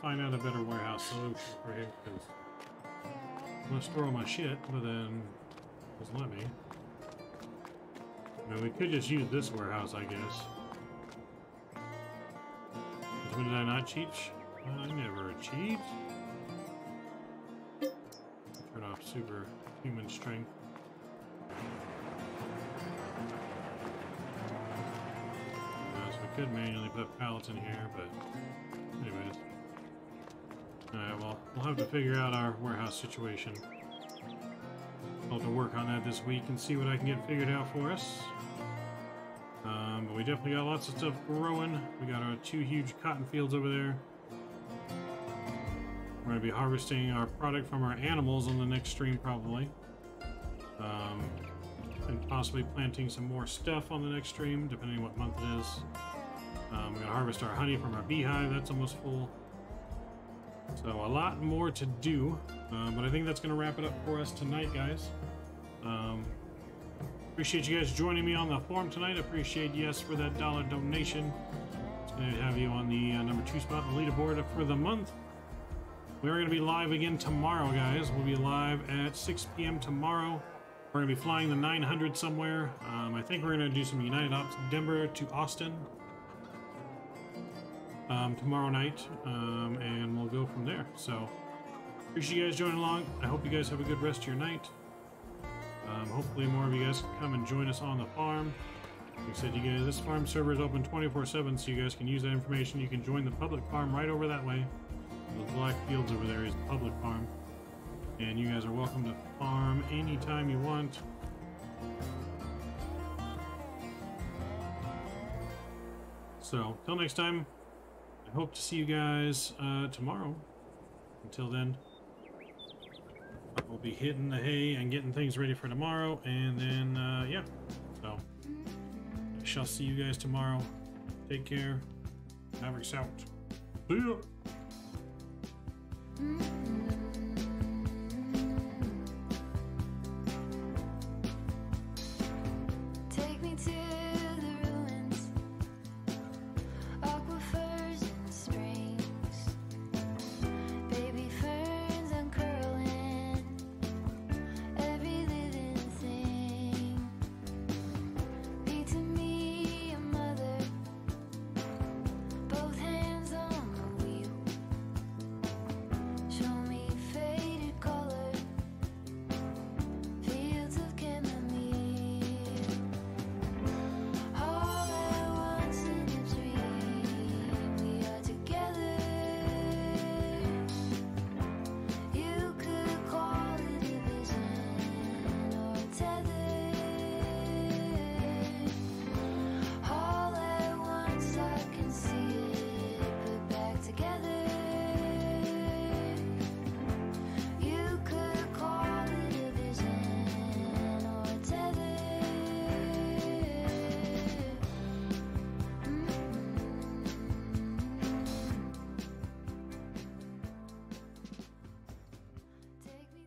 Find out a better warehouse solution for him because I'm gonna store all my shit, but then doesn't let me. I mean, we could just use this warehouse, I guess. When did I not cheat? I never cheat. Turn off superhuman strength. Uh, so I could manually put pallets in here, but have to figure out our warehouse situation. I'll have to work on that this week and see what I can get figured out for us. Um, but we definitely got lots of stuff growing. We got our two huge cotton fields over there. We're going to be harvesting our product from our animals on the next stream, probably. Um, and possibly planting some more stuff on the next stream, depending on what month it is. Um, we're going to harvest our honey from our beehive. That's almost full. So a lot more to do, uh, but I think that's going to wrap it up for us tonight, guys. Um, appreciate you guys joining me on the forum tonight. Appreciate yes for that dollar donation. It's going to have you on the uh, number two spot on the leaderboard for the month. We are going to be live again tomorrow, guys. We'll be live at 6 p.m. tomorrow. We're going to be flying the 900 somewhere. Um, I think we're going to do some United Ops Denver to Austin um, tomorrow night, um, and we'll go from there. So, appreciate you guys joining along. I hope you guys have a good rest of your night. Um, hopefully, more of you guys come and join us on the farm. Like I said, you guys, this farm server is open 24/7, so you guys can use that information. You can join the public farm right over that way. Those black fields over there is the public farm, and you guys are welcome to farm anytime you want. So, till next time, I hope to see you guys uh, tomorrow. Until then, we'll be hitting the hay and getting things ready for tomorrow, and then uh, yeah. So, I shall see you guys tomorrow. Take care. Mavericks out. See ya. Mm-hmm.